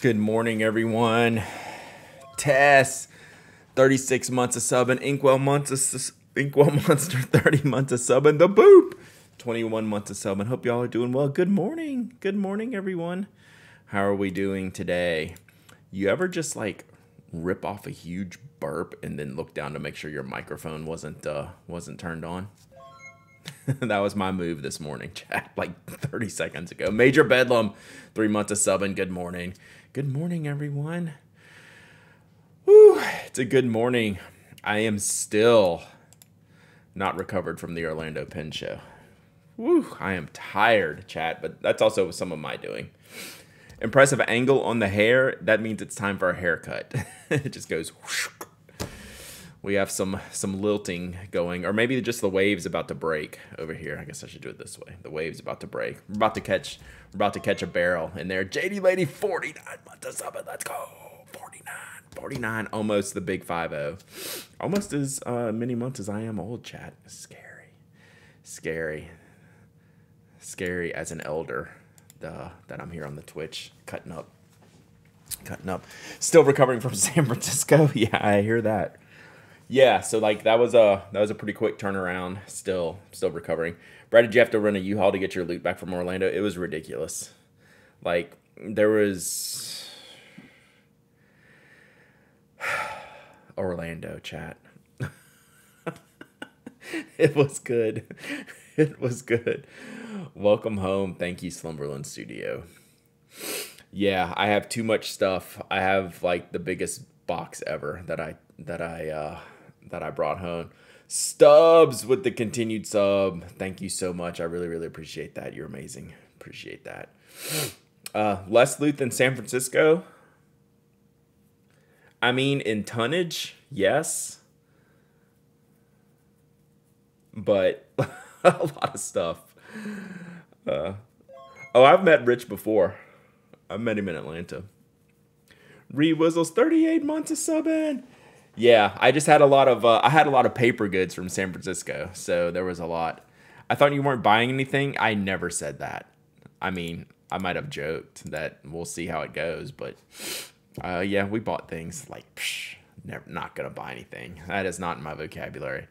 Good morning, everyone. Tess, 36 months of subbing. Inkwell months of, Inkwell Monster, 30 months of subbing. The Boop, 21 months of subbing. Hope y'all are doing well. Good morning. Good morning, everyone. How are we doing today? You ever just like rip off a huge burp and then look down to make sure your microphone wasn't uh, wasn't turned on? that was my move this morning, chat, like 30 seconds ago. Major Bedlam, three months of subbing. Good morning. Good morning, everyone. Woo, it's a good morning. I am still not recovered from the Orlando Pen show. Woo, I am tired, chat, but that's also some of my doing. Impressive angle on the hair. That means it's time for a haircut. it just goes. Whoosh. We have some some lilting going, or maybe just the waves about to break over here. I guess I should do it this way. The waves about to break. We're about to catch. We're about to catch a barrel in there. JD Lady, 49 months of summit. Let's go. 49. 49. Almost the big 5 Almost as uh, many months as I am old, chat. Scary. Scary. Scary as an elder uh, that I'm here on the Twitch cutting up. Cutting up. Still recovering from San Francisco. Yeah, I hear that. Yeah, so like that was a that was a pretty quick turnaround. Still still recovering. Brad, did you have to run a U-Haul to get your loot back from Orlando? It was ridiculous. Like there was Orlando chat. it was good. It was good. Welcome home. Thank you, Slumberland Studio. Yeah, I have too much stuff. I have like the biggest box ever that I that I uh that I brought home. Stubbs with the continued sub. Thank you so much. I really, really appreciate that. You're amazing. Appreciate that. Uh, less loot than San Francisco. I mean, in tonnage, yes. But a lot of stuff. Uh, oh, I've met Rich before. I've met him in Atlanta. Reed Whistles, 38 months of subbing. Yeah, I just had a lot of uh, I had a lot of paper goods from San Francisco, so there was a lot. I thought you weren't buying anything. I never said that. I mean, I might have joked that we'll see how it goes, but uh, yeah, we bought things like psh, never not gonna buy anything. That is not in my vocabulary.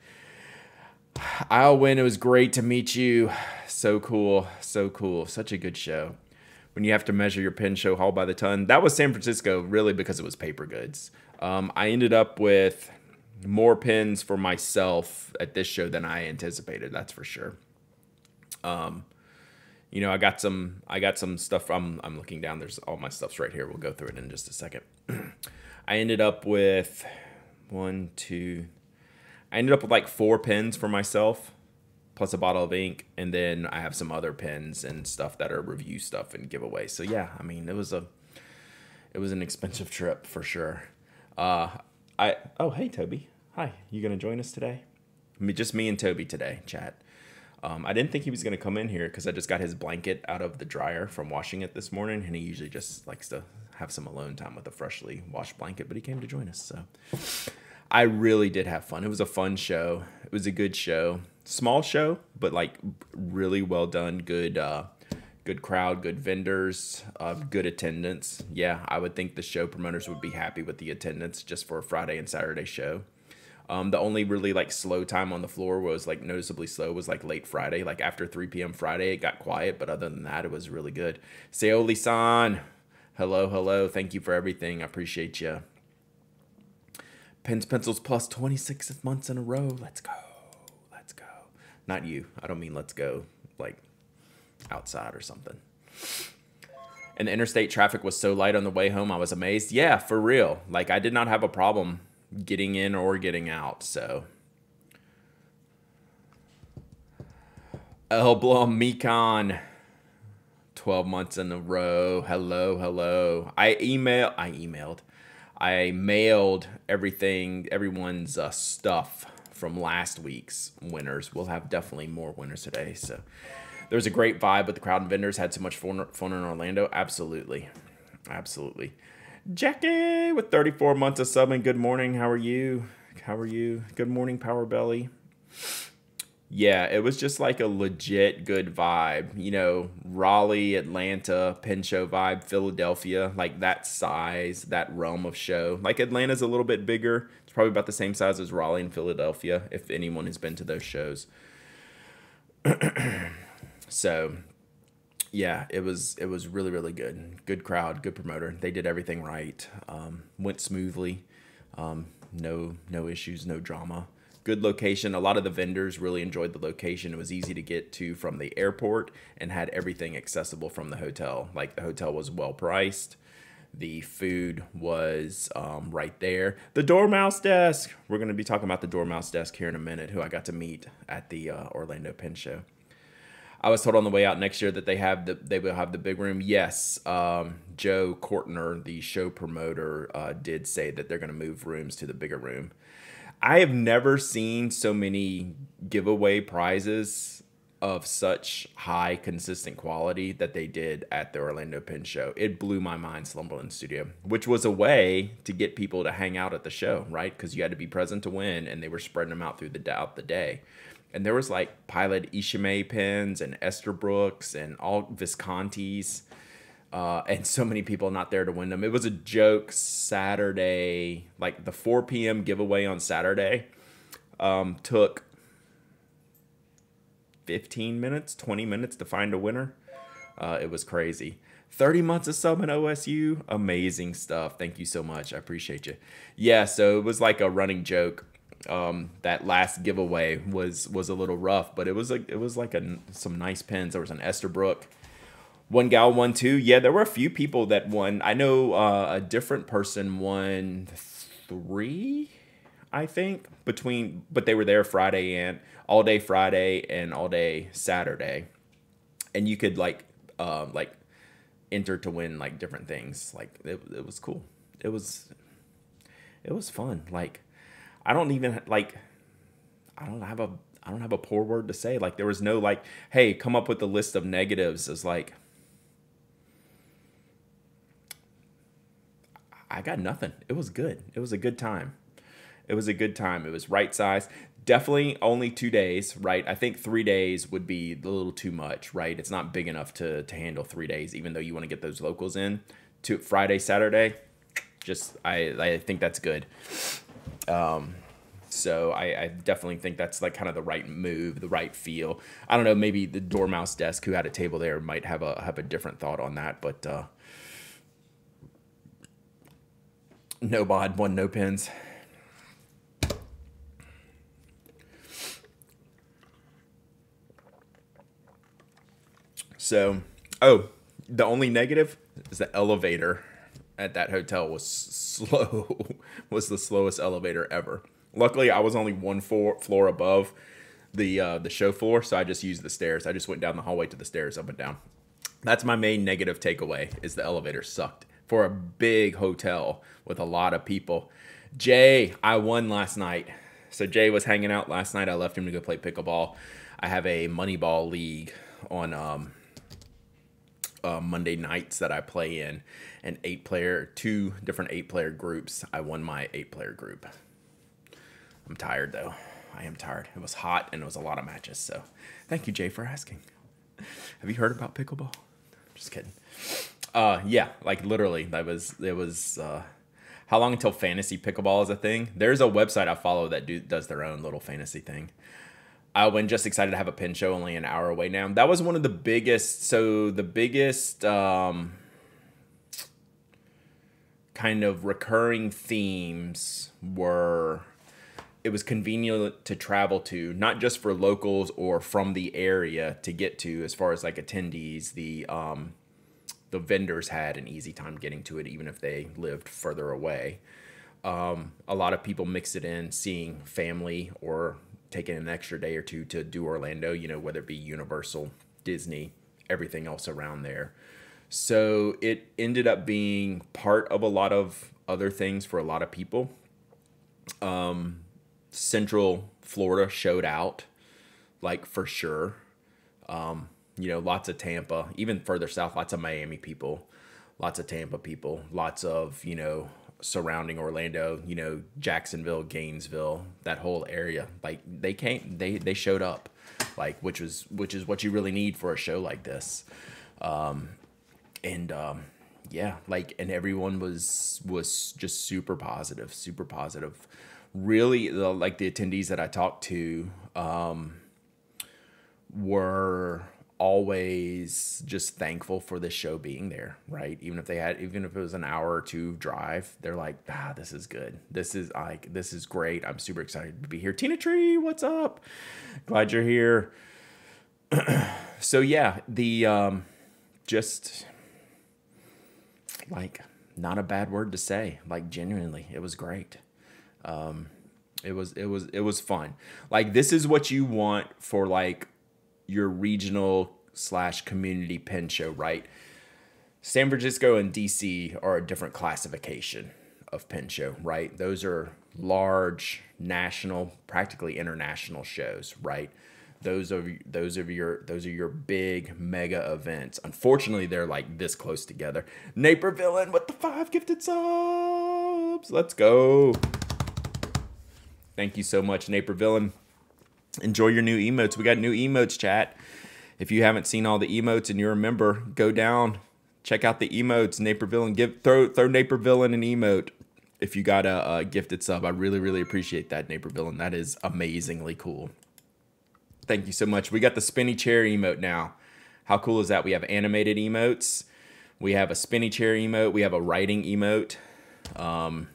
I'll win. It was great to meet you. So cool. So cool. Such a good show. When you have to measure your pin show haul by the ton. That was San Francisco, really, because it was paper goods. Um, I ended up with more pins for myself at this show than I anticipated. That's for sure. Um, you know, I got some. I got some stuff. I'm. I'm looking down. There's all my stuff's right here. We'll go through it in just a second. I ended up with one, two, I ended up with like four pens for myself, plus a bottle of ink, and then I have some other pens and stuff that are review stuff and giveaway. So yeah, I mean it was a it was an expensive trip for sure. Uh, I oh hey Toby, hi, you gonna join us today? Me, just me and Toby today, chat. Um, I didn't think he was gonna come in here because I just got his blanket out of the dryer from washing it this morning, and he usually just likes to have some alone time with a freshly washed blanket. But he came to join us, so I really did have fun. It was a fun show. It was a good show. Small show, but like really well done. Good uh good crowd, good vendors, uh, good attendance. Yeah, I would think the show promoters would be happy with the attendance just for a Friday and Saturday show. Um, the only really like slow time on the floor was like noticeably slow was like late Friday, like after 3 p.m. Friday, it got quiet, but other than that, it was really good. Seoli san, hello, hello. Thank you for everything. I appreciate you. Pens Pencils plus 26 months in a row. Let's go. Let's go. Not you. I don't mean let's go like outside or something. And the interstate traffic was so light on the way home, I was amazed. Yeah, for real. Like I did not have a problem getting in or getting out. So El Blum Mekon. 12 months in a row. Hello, hello. I email I emailed. I mailed everything, everyone's uh, stuff from last week's winners. We'll have definitely more winners today. So there was a great vibe with the crowd and vendors. Had so much fun, in Orlando. Absolutely, absolutely. Jackie with 34 months of subbing. Good morning. How are you? How are you? Good morning, Power Belly. Yeah, it was just like a legit good vibe. You know, Raleigh, Atlanta, Pen Show vibe, Philadelphia, like that size, that realm of show. Like Atlanta's a little bit bigger. It's probably about the same size as Raleigh and Philadelphia, if anyone has been to those shows. so yeah, it was it was really really good. Good crowd, good promoter. They did everything right. Um, went smoothly. Um, no no issues, no drama. Good location. A lot of the vendors really enjoyed the location. It was easy to get to from the airport and had everything accessible from the hotel. Like the hotel was well priced. The food was um, right there. The Dormouse desk. We're going to be talking about the Dormouse desk here in a minute, who I got to meet at the uh, Orlando Pen Show. I was told on the way out next year that they have the they will have the big room. Yes, um, Joe Kortner, the show promoter, uh, did say that they're going to move rooms to the bigger room. I have never seen so many giveaway prizes of such high consistent quality that they did at the Orlando Pen show. It blew my mind, Slumberland Studio, which was a way to get people to hang out at the show, right? Because you had to be present to win, and they were spreading them out through the out the day and there was like Pilot Ishime pins and Esther Esterbrooks and all Viscontis. Uh, and so many people not there to win them. It was a joke Saturday, like the 4 p.m. giveaway on Saturday um, took 15 minutes, 20 minutes to find a winner. Uh, it was crazy. 30 months of sub in OSU, amazing stuff. Thank you so much. I appreciate you. Yeah, so it was like a running joke um, that last giveaway was was a little rough, but it was like it was like a, some nice pins. There was an Esterbrook. One gal won two. Yeah, there were a few people that won. I know uh, a different person won three, I think, between but they were there Friday and all day Friday and all day Saturday, and you could like uh, like enter to win like different things. Like it, it was cool. It was it was fun. Like I don't even like I don't have a I don't have a poor word to say. Like there was no like, hey, come up with a list of negatives. Is like I got nothing. It was good. It was a good time. It was a good time. It was right size. Definitely only two days, right? I think three days would be a little too much, right? It's not big enough to to handle three days, even though you want to get those locals in. To Friday, Saturday, just I I think that's good. Um, so I, I, definitely think that's like kind of the right move, the right feel. I don't know, maybe the Dormouse desk who had a table there might have a have a different thought on that, but uh, no bod, one no pins. So, oh, the only negative is the elevator at that hotel was slow was the slowest elevator ever. Luckily i was only one floor, floor above the uh, the show floor so i just used the stairs. I just went down the hallway to the stairs up and down. That's my main negative takeaway is the elevator sucked. For a big hotel with a lot of people. Jay i won last night. So jay was hanging out last night. I left him to go play pickleball. I have a moneyball league on um, uh, Monday nights that I play in, an eight player, two different eight player groups. I won my eight player group. I'm tired though. I am tired. It was hot and it was a lot of matches. So thank you, Jay, for asking. Have you heard about pickleball? Just kidding. Uh, yeah, like literally, that was it was. Uh, how long until fantasy pickleball is a thing? There's a website I follow that do, does their own little fantasy thing. I went just excited to have a pin show only an hour away now. That was one of the biggest. So the biggest um, kind of recurring themes were it was convenient to travel to, not just for locals or from the area to get to, as far as like attendees. The um, the vendors had an easy time getting to it, even if they lived further away. Um, a lot of people mix it in, seeing family or taking an extra day or two to do Orlando, you know, whether it be Universal, Disney, everything else around there. So it ended up being part of a lot of other things for a lot of people. Um, Central Florida showed out, like for sure. Um, you know, lots of Tampa, even further south, lots of Miami people, lots of Tampa people, lots of, you know, surrounding Orlando, you know, Jacksonville, Gainesville, that whole area. Like they came, they they showed up, like which was which is what you really need for a show like this, um, and um, yeah, like and everyone was was just super positive, super positive. Really, the, like the attendees that I talked to um, were always just thankful for the show being there, right? Even if they had, even if it was an hour or two drive, they're like, ah, this is good. This is like, this is great. I'm super excited to be here. Tina Tree, what's up? Glad you're here. so yeah, the um, just like not a bad word to say. Like genuinely, it was great. Um, it was it was it was fun. Like this is what you want for like your regional slash community pen show, right? San Francisco and DC are a different classification of pen show, right? Those are large national, practically international shows, right? Those are those are your those are your big mega events. Unfortunately, they're like this close together. Naper Villain with the five gifted subs. Let's go. Thank you so much, Naper Villain enjoy your new emotes. We got new emotes, chat. If you haven't seen all the emotes and you're a member, go down, check out the emotes. Naperville give throw throw Napervillain an emote if you got a, a gifted sub. I really really appreciate that Naperville, and that is amazingly cool. Thank you so much. We got the spinny chair emote now. How cool is that? We have animated emotes. We have a spinny chair emote. We have a writing emote. Um,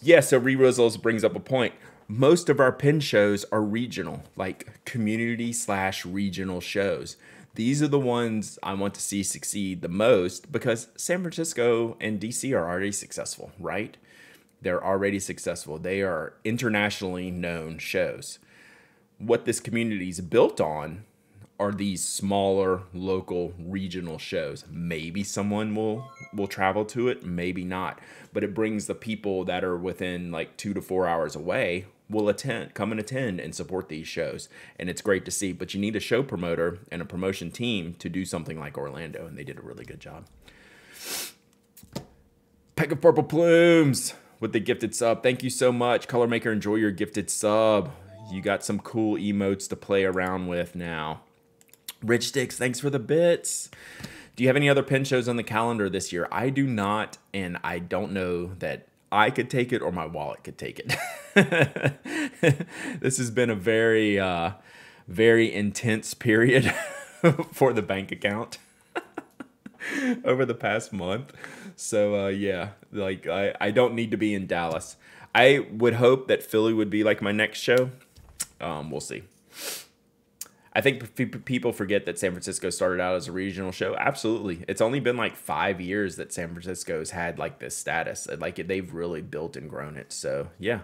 yeah, so Re brings up a point most of our pin shows are regional, like community slash regional shows. These are the ones I want to see succeed the most because San Francisco and DC are already successful, right? They're already successful. They are internationally known shows. What this community is built on are these smaller local regional shows. Maybe someone will will travel to it, maybe not. But it brings the people that are within like 2 to 4 hours away will attend, come and attend and support these shows. And it's great to see. But you need a show promoter and a promotion team to do something like Orlando, and they did a really good job. Peck of Purple Plumes with the gifted sub. Thank you so much. Color Maker, enjoy your gifted sub. You got some cool emotes to play around with now. Rich Sticks, thanks for the bits. Do you have any other pin shows on the calendar this year? I do not, and I don't know that I could take it or my wallet could take it. this has been a very, uh, very intense period for the bank account over the past month. So uh, yeah, like I, I don't need to be in Dallas. I would hope that Philly would be like my next show. Um, we'll see. I think people forget that San Francisco started out as a regional show. Absolutely. It's only been like five years that San Francisco's had like this status. Like they've really built and grown it. So yeah.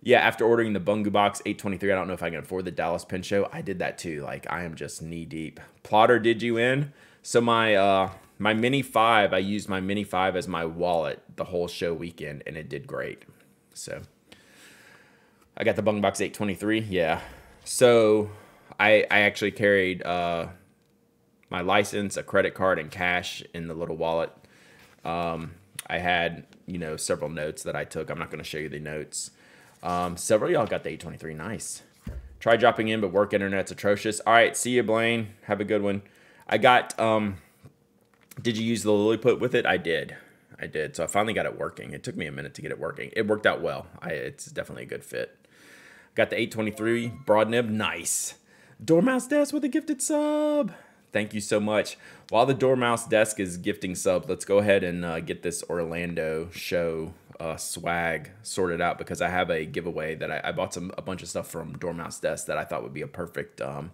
Yeah, after ordering the Bungu Box 823, I don't know if I can afford the Dallas Pen Show. I did that too. Like I am just knee deep. Plotter, did you in? So my uh my Mini 5, I used my Mini 5 as my wallet the whole show weekend and it did great. So I got the Bungu Box 823. Yeah. So I I actually carried uh, my license, a credit card, and cash in the little wallet. Um, I had you know several notes that I took. I'm not going to show you the notes. Um, several y'all got the 823. Nice. Try dropping in, but work internet's atrocious. All right, see you, Blaine. Have a good one. I got. Um, did you use the Lilliput with it? I did. I did. So I finally got it working. It took me a minute to get it working. It worked out well. I, it's definitely a good fit. Got the 823 broad nib. Nice. Dormouse Desk with a gifted sub. Thank you so much. While the Dormouse Desk is gifting subs, let's go ahead and uh, get this Orlando show uh, swag sorted out because I have a giveaway that I, I, bought some a bunch of stuff from Dormouse Desk that I thought would be a perfect um,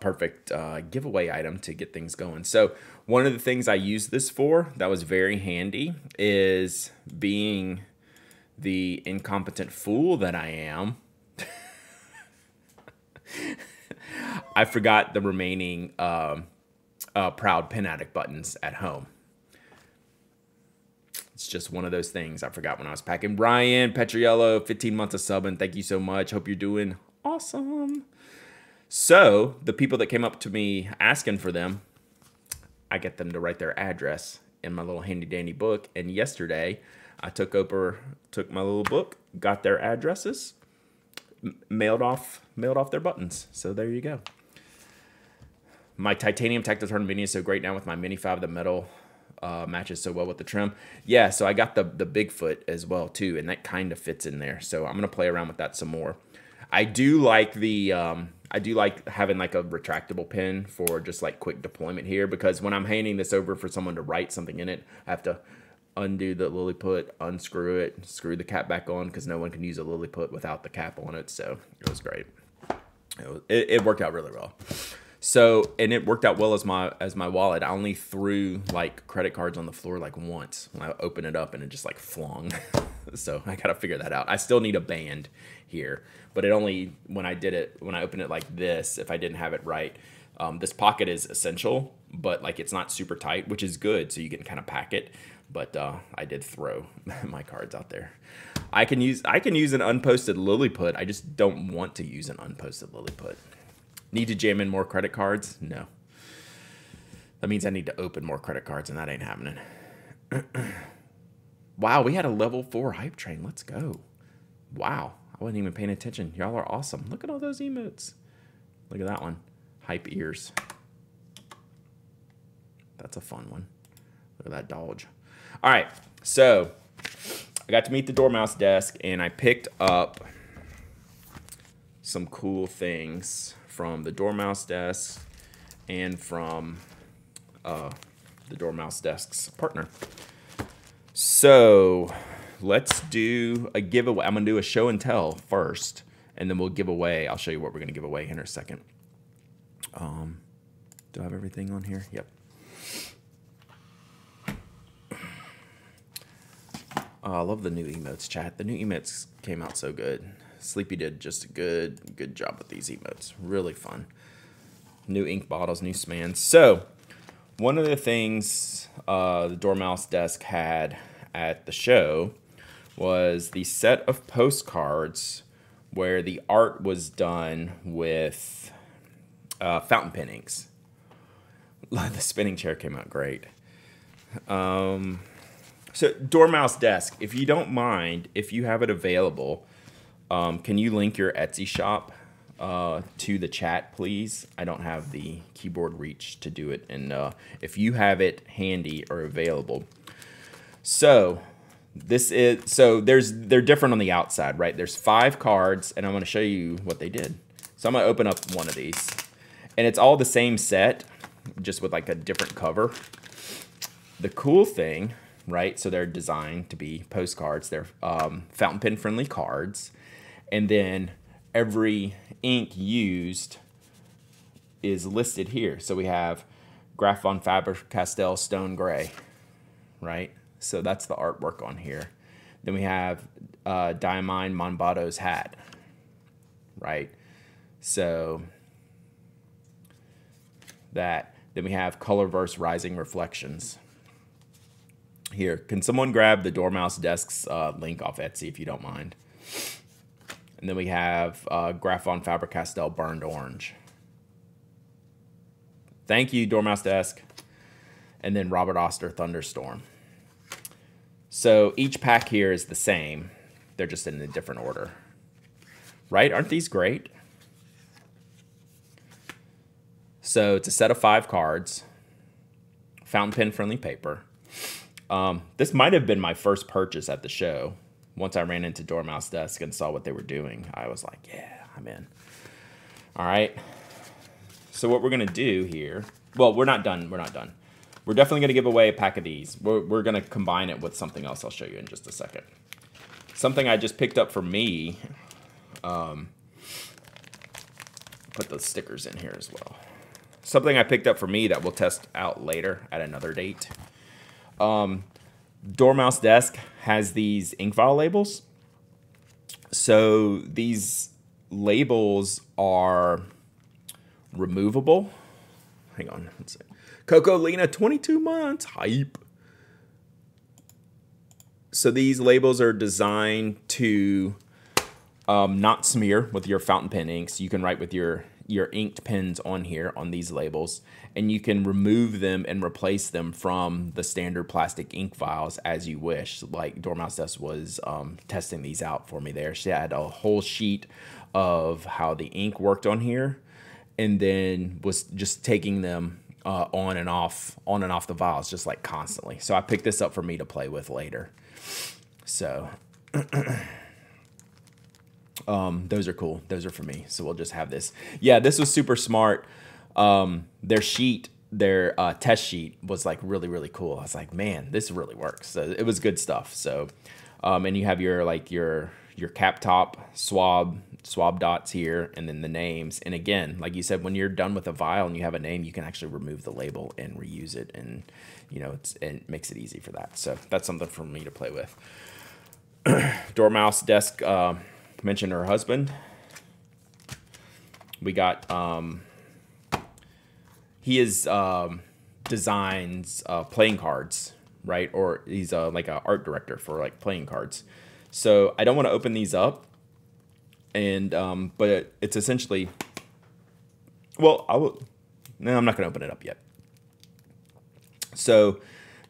perfect uh, giveaway item to get things going. So one of the things I use this for that was very handy is being the incompetent fool that I am I forgot the remaining um, uh, Proud Pen Addict buttons at home. It's just one of those things I forgot when I was packing. Brian Petriello, 15 months of subbing. Thank you so much. Hope you're doing awesome. So, the people that came up to me asking for them, I get them to write their address in my little handy dandy book. And yesterday, I took over, took my little book, got their addresses, mailed off, mailed off their buttons. So there you go. My titanium Tactile Turn Mini is so great now with my Mini 5. The metal uh, matches so well with the trim. Yeah, so I got the, the Bigfoot as well too, and that kind of fits in there. So I'm to play around with that some more. I do like the... Um, I do like having like a retractable pen for just like quick deployment here because when I'm handing this over for someone to write something in it, I have to undo the Lilliput, unscrew it, screw the cap back on because no one can use a Lilliput without the cap on it. So it was great. It, was, it, it worked out really well. So and it worked out well as my as my wallet. I only threw like credit cards on the floor like once when I opened it up and it just like flung. so I gotta figure that out. I still need a band here, but it only when I did it when I opened it like this. If I didn't have it right, um, this pocket is essential, but like it's not super tight, which is good. So you can kind of pack it. But uh, I did throw my cards out there. I can use I can use an unposted Lilliput. I just don't want to use an unposted Lilliput. Need to jam in more credit cards? No. That means I need to open more credit cards, and that ain't happening. wow, we had a level four hype train. Let's go. Wow, I wasn't even paying attention. Y'all are awesome. Look at all those emotes. Look at that one. Hype ears. That's a fun one. Look at that dodge. All right, so I got to meet the Dormouse desk, and I picked up some cool things from the Dormouse desk and from uh, the Dormouse desk's partner. So let's do a giveaway. I'm to do a show and tell first, and then we'll give away. I'll show you what we're to give away in a second. Um, do I have everything on here? Yep. Oh, I love the new emotes, chat. The new emotes came out so good. Sleepy did just a good good job with these emotes. Really fun. New ink bottles, new spans. So, one of the things uh, the Dormouse desk had at the show was the set of postcards where the art was done with uh, fountain pen inks. The spinning chair came out great. Um, so Dormouse desk, if you don't mind, if you have it available, um, can you link your Etsy shop uh, to the chat, please? I don't have the keyboard reach to do it, and uh, if you have it handy or available. So this is so there's they're different on the outside, right? There's five cards, and I'm going to show you what they did. So I'm going to open up one of these, and it's all the same set, just with like a different cover. The cool thing, right? So they're designed to be postcards. They're um, fountain pen friendly cards and then every ink used is listed here. So we have Graf von Faber-Castell Stone Gray, right? So that's the artwork on here. Then we have uh, Diamine Monbato's hat, right? So that. Then we have Colorverse Rising Reflections. Here, can someone grab the Dormouse Desk's uh, link off Etsy if you don't mind? And then we have uh, Graf von Faber-Castell Burned Orange. Thank you, Dormouse Desk. And then Robert Oster Thunderstorm. So each pack here is the same. They're just in a different order. Right? Aren't these great? So it's a set of five cards. Fountain pen friendly paper. Um, this might have been my first purchase at the show once I ran into Dormouse Desk and saw what they were doing, I was like, yeah, I'm in. All right. So what we're going to do here, well, we're not done. We're not done. We're definitely going to give away a pack of these. We're, we're going to combine it with something else I'll show you in just a second. Something I just picked up for me. Um, put the stickers in here as well. Something I picked up for me that we'll test out later at another date. Um, Dormouse Desk has these ink vial labels. So these labels are removable. Hang on. Let's see. Coco Lena, 22 months. Hype. So these labels are designed to um, not smear with your fountain pen inks. You can write with your your inked pens on here on these labels, and you can remove them and replace them from the standard plastic ink vials as you wish. Like Dormouse Desk was um, testing these out for me there. She had a whole sheet of how the ink worked on here, and then was just taking them uh, on and off, on and off the vials, just like constantly. So I picked this up for me to play with later. So. Um, those are cool. Those are for me. So we'll just have this. Yeah, this was super smart. Um, their sheet, their uh, test sheet was like really, really cool. I was like, man, this really works. So it was good stuff. So, um, and you have your like your your cap top swab swab dots here and then the names. And again, like you said, when you're done with a vial and you have a name, you can actually remove the label and reuse it. And, you know, it's, it makes it easy for that. So that's something for me to play with. Dormouse desk, uh, mentioned her husband. We got um, he is um, designs uh, playing cards, right? Or he's uh, like an art director for like playing cards. So I don't want to open these up, and um, but it's essentially. Well, I will. No, I'm not going to open it up yet. So,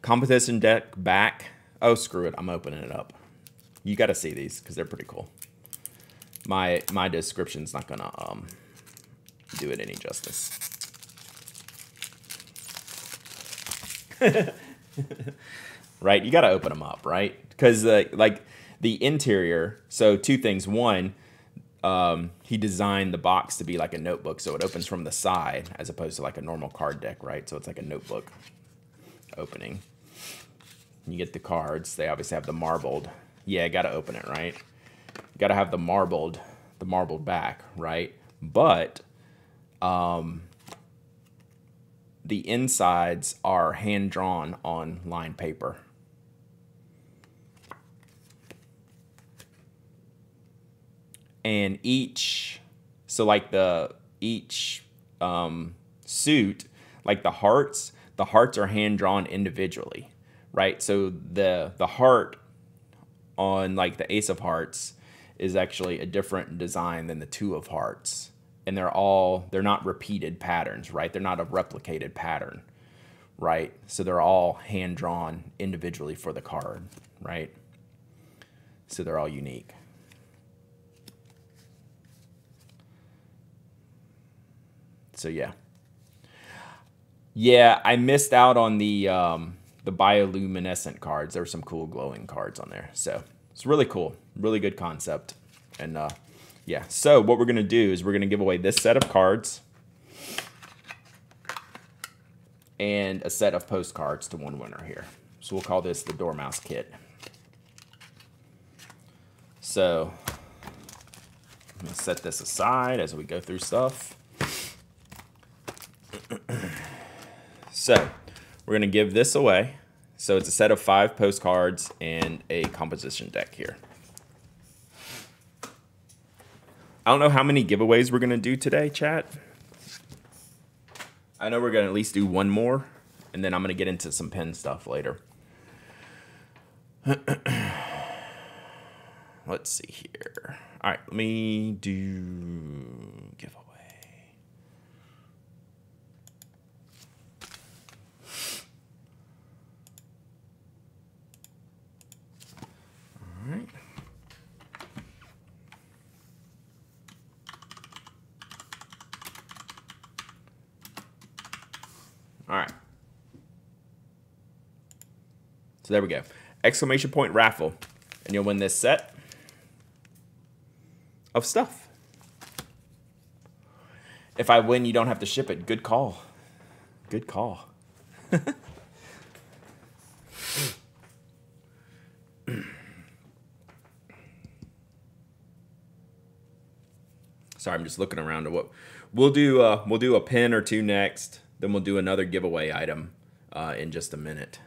competition deck back. Oh, screw it. I'm opening it up. You got to see these because they're pretty cool my my description's not gonna um, do it any justice. right, you got to open them up, right? Because uh, like the interior. So two things. One, um, he designed the box to be like a notebook, so it opens from the side as opposed to like a normal card deck, right? So it's like a notebook opening. You get the cards. They obviously have the marbled. Yeah, got to open it, right? Got to have the marbled, the marbled back, right? But um, the insides are hand drawn on lined paper. And each, so like the each um, suit, like the hearts, the hearts are hand drawn individually, right? So the the heart on like the Ace of Hearts is actually a different design than the two of hearts. And they're all they're not repeated patterns right? They're not a replicated pattern right? So they're all hand drawn individually for the card right? So they're all unique. So yeah. Yeah i missed out on the um the bioluminescent cards. There were some cool glowing cards on there. So it's really cool, really good concept. And uh, yeah, so what we're gonna do is we're gonna give away this set of cards and a set of postcards to one winner here. So we'll call this the Dormouse Kit. So I'm gonna set this aside as we go through stuff. so we're gonna give this away. So it's a set of five postcards and a composition deck here. I don't know how many giveaways we're to do today, chat. I know we're to at least do one more, and then I'm to get into some pen stuff later. Let's see here. All right, let me do giveaway. right. All right. So there we go. Exclamation point raffle. And you'll win this set of stuff. If I win, you don't have to ship it. Good call. Good call. Sorry, I'm just looking around at what we'll do. Uh, we'll do a pin or two next. Then we'll do another giveaway item uh, in just a minute.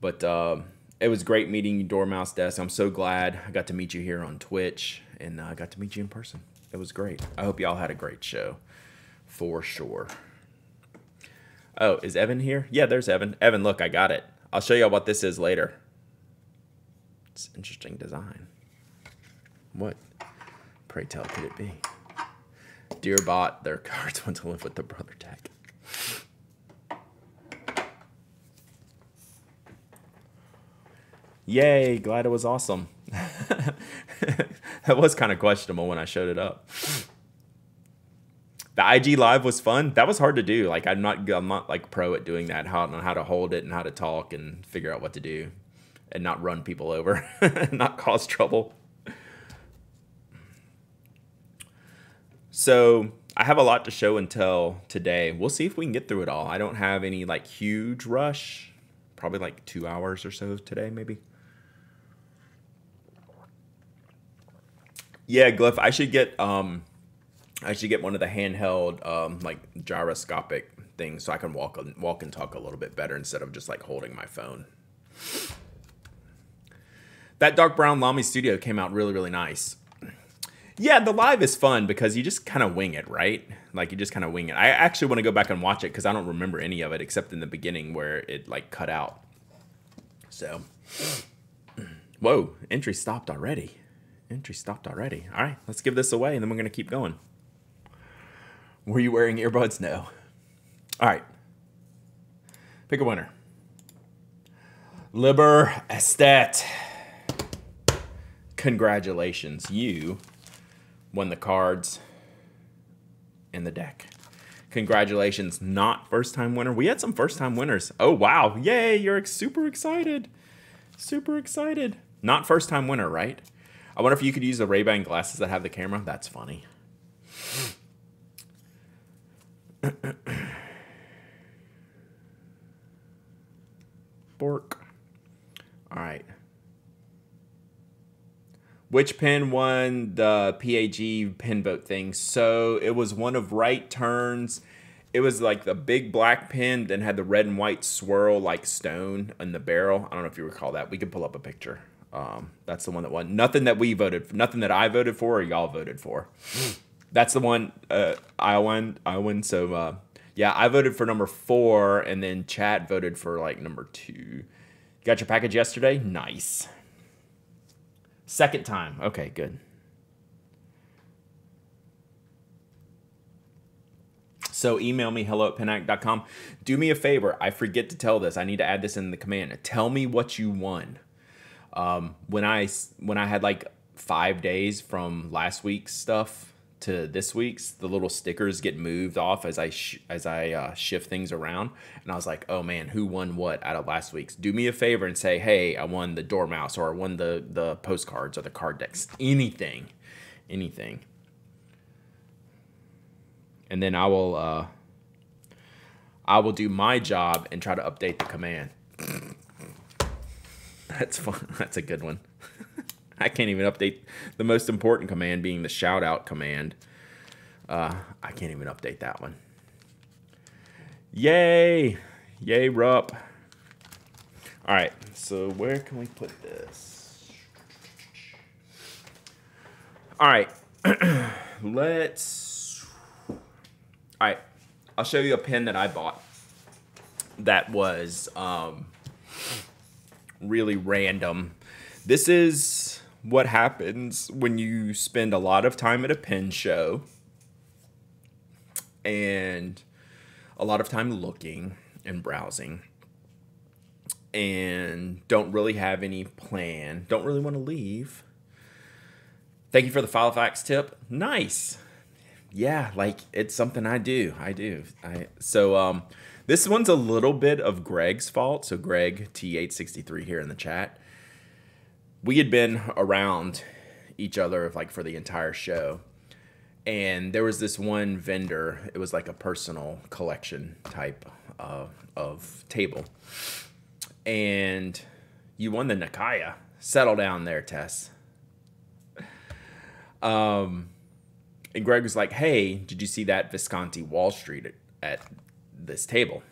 But uh, it was great meeting you, Dormouse Desk. I'm so glad I got to meet you here on Twitch and I got to meet you in person. It was great. I hope y'all had a great show for sure. Oh, is Evan here? Yeah, there's Evan. Evan, look, I got it. I'll show y'all what this is later. It's interesting design. What? pray tell, could it be? Dear bot, their cards want to live with the brother tech. Yay, glad it was awesome. that was kind of questionable when I showed it up. The IG live was fun. That was hard to do. Like I'm not I'm not like pro at doing that. How on how to hold it and how to talk and figure out what to do and not run people over, not cause trouble. So I have a lot to show and tell today. We'll see if we can get through it all. I don't have any like huge rush. Probably like two hours or so today, maybe. Yeah, Glyph, I should get um I should get one of the handheld um like gyroscopic things so I can walk walk and talk a little bit better instead of just like holding my phone. That dark brown Lamy Studio came out really really nice. Yeah, the live is fun because you just kind of wing it, right? Like you just kind of wing it. I actually want to go back and watch it because I don't remember any of it except in the beginning where it like cut out. So, whoa, entry stopped already. Entry stopped already. All right, let's give this away and then we're going to keep going. Were you wearing earbuds? No. All right. Pick a winner. Liber Estet. Congratulations. You won the cards in the deck. Congratulations, not first time winner. We had some first time winners. Oh, wow. Yay, you're super excited. Super excited. Not first time winner, right? I wonder if you could use the Ray-Ban glasses that have the camera. That's funny. Bork. All right. Which pin won the PAG pin vote thing? So it was one of right turns. It was like the big black pin, then had the red and white swirl like stone in the barrel. I don't know if you recall that. We could pull up a picture. Um, that's the one that won. Nothing that we voted, for, nothing that I voted for or y'all voted for. that's the one uh, I won. I won. So uh, yeah, I voted for number four, and then Chat voted for like number two. You got your package yesterday? Nice. Second time. Okay, good. So email me hello at penaddict.com. Do me a favor. I forget to tell this. I need to add this in the command. Tell me what you won. Um, when I when I had like five days from last week's stuff to this week's, the little stickers get moved off as I sh- as I uh, shift things around, and I was like, oh man, who won what out of last week's? Do me a favor and say, hey, I won the dormouse or I won the the postcards or the card decks, anything, anything, and then I will uh, I will do my job and try to update the command. That's fun. That's a good one. I can't even update the most important command being the shout out command. Uh, I can't even update that one. Yay! Yay, Rup. All right, so where can we put this? All right, let's. All right, I'll show you a pen that I bought that was um, really random. This is what happens when you spend a lot of time at a pen show and a lot of time looking and browsing and don't really have any plan, don't really want to leave. Thank you for the Filofax tip. Nice. Yeah, like it's something I do. I do. I so um this one's a little bit of Greg's fault. So Greg T863 here in the chat. We had been around each other like for the entire show. And there was this one vendor. It was like a personal collection type uh, of table. And you won the nakaya. Settle down there tess. Um and greg was like hey did you see that visconti wall street at, at this table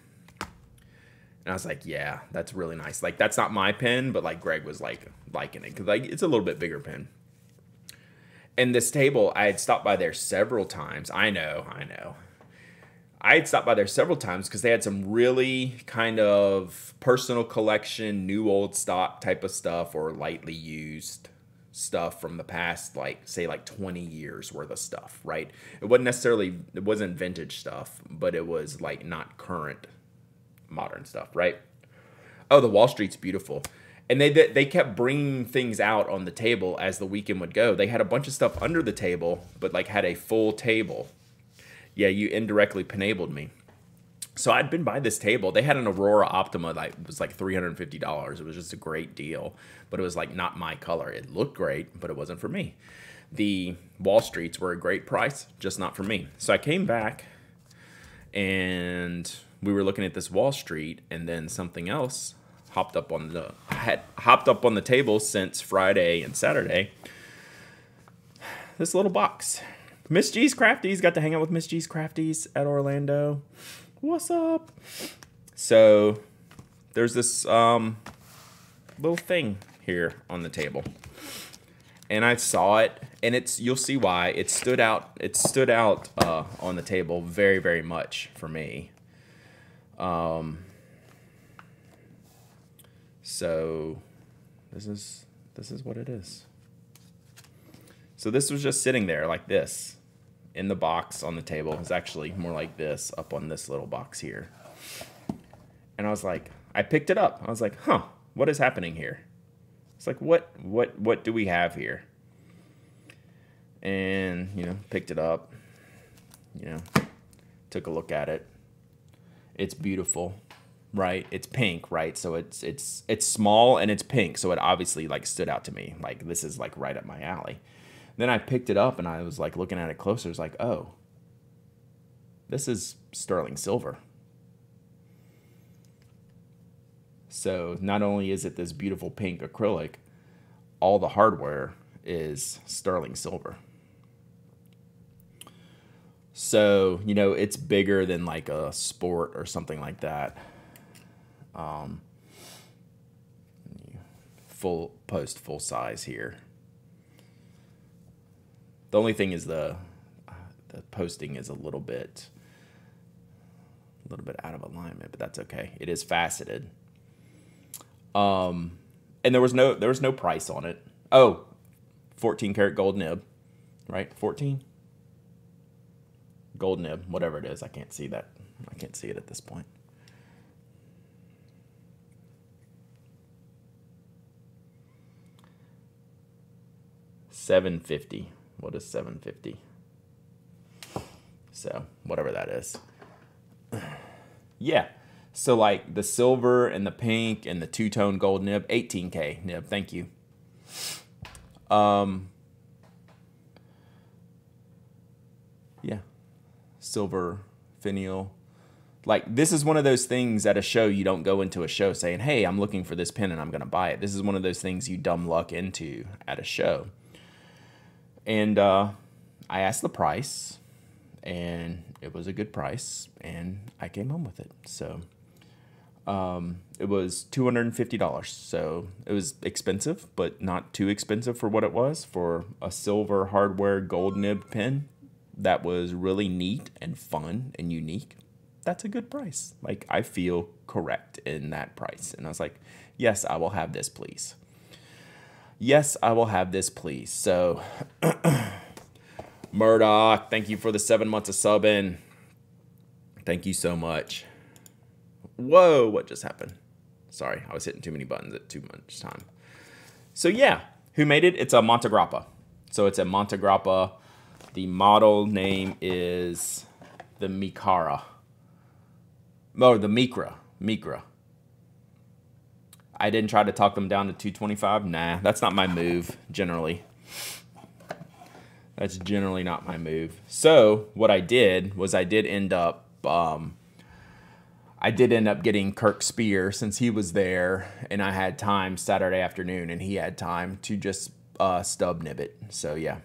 and I was like, yeah, that's really nice. Like that's not my pen, but like Greg was like liking it because like it's a little bit bigger pen. And this table, I had stopped by there several times. I know, I know. I had stopped by there several times because they had some really kind of personal collection, new old stock type of stuff or lightly used stuff from the past like say like 20 years worth of stuff right? It wasn't necessarily it wasn't vintage stuff but it was like not current modern stuff right? Oh the wall street's beautiful. And they they kept bringing things out on the table as the weekend would go. They had a bunch of stuff under the table but like had a full table. Yeah you indirectly penabled me so I'd been by this table. They had an Aurora Optima that was like $350. It was just a great deal, but it was like not my color. It looked great, but it wasn't for me. The Wall Streets were a great price, just not for me. So I came back and we were looking at this Wall Street and then something else hopped up on the had hopped up on the table since Friday and Saturday. This little box. Miss G's Crafties got to hang out with Miss G's Crafties at Orlando what's up? So there's this um, little thing here on the table. And I saw it, and it's you'll see why it stood out. It stood out uh, on the table very, very much for me. Um, so this is this is what it is. So this was just sitting there like this in the box on the table is actually more like this up on this little box here. And I was like, I picked it up. I was like, huh, what is happening here? It's like, what, what, what do we have here? And, you know, picked it up, you know, took a look at it. It's beautiful, right? It's pink, right? So it's, it's, it's small and it's pink. So it obviously like stood out to me. Like this is like right up my alley. Then I picked it up and I was like looking at it closer. It's like, oh, this is sterling silver. So not only is it this beautiful pink acrylic, all the hardware is sterling silver. So, you know, it's bigger than like a sport or something like that. Um, full post full size here. The only thing is the the posting is a little bit a little bit out of alignment, but that's okay. It is faceted. Um and there was no there was no price on it. Oh, 14 karat gold nib, right? 14 gold nib, whatever it is. I can't see that. I can't see it at this point. Seven fifty. What is 750? So, whatever that is. yeah. So, like the silver and the pink and the two tone gold nib, 18K nib. Thank you. Um, yeah. Silver finial. Like, this is one of those things at a show you don't go into a show saying, hey, I'm looking for this pen and I'm going to buy it. This is one of those things you dumb luck into at a show. And uh, I asked the price, and it was a good price, and I came home with it. So um, it was two hundred and fifty dollars. So it was expensive, but not too expensive for what it was for a silver hardware gold nib pen. That was really neat and fun and unique. That's a good price. Like I feel correct in that price, and I was like, yes, I will have this, please. Yes, I will have this, please. So, Murdoch, thank you for the seven months of subbing. Thank you so much. Whoa, what just happened? Sorry, I was hitting too many buttons at too much time. So yeah, who made it? It's a Montegrappa. So it's a Montegrappa. The model name is the Mikara. Oh, the Micra. Micra. I didn't try to talk them down to 225. Nah, that's not my move generally. That's generally not my move. So what I did was I did end up, um, I did end up getting Kirk Speer since he was there, and I had time Saturday afternoon, and he had time to just uh, stub nib it. So yeah.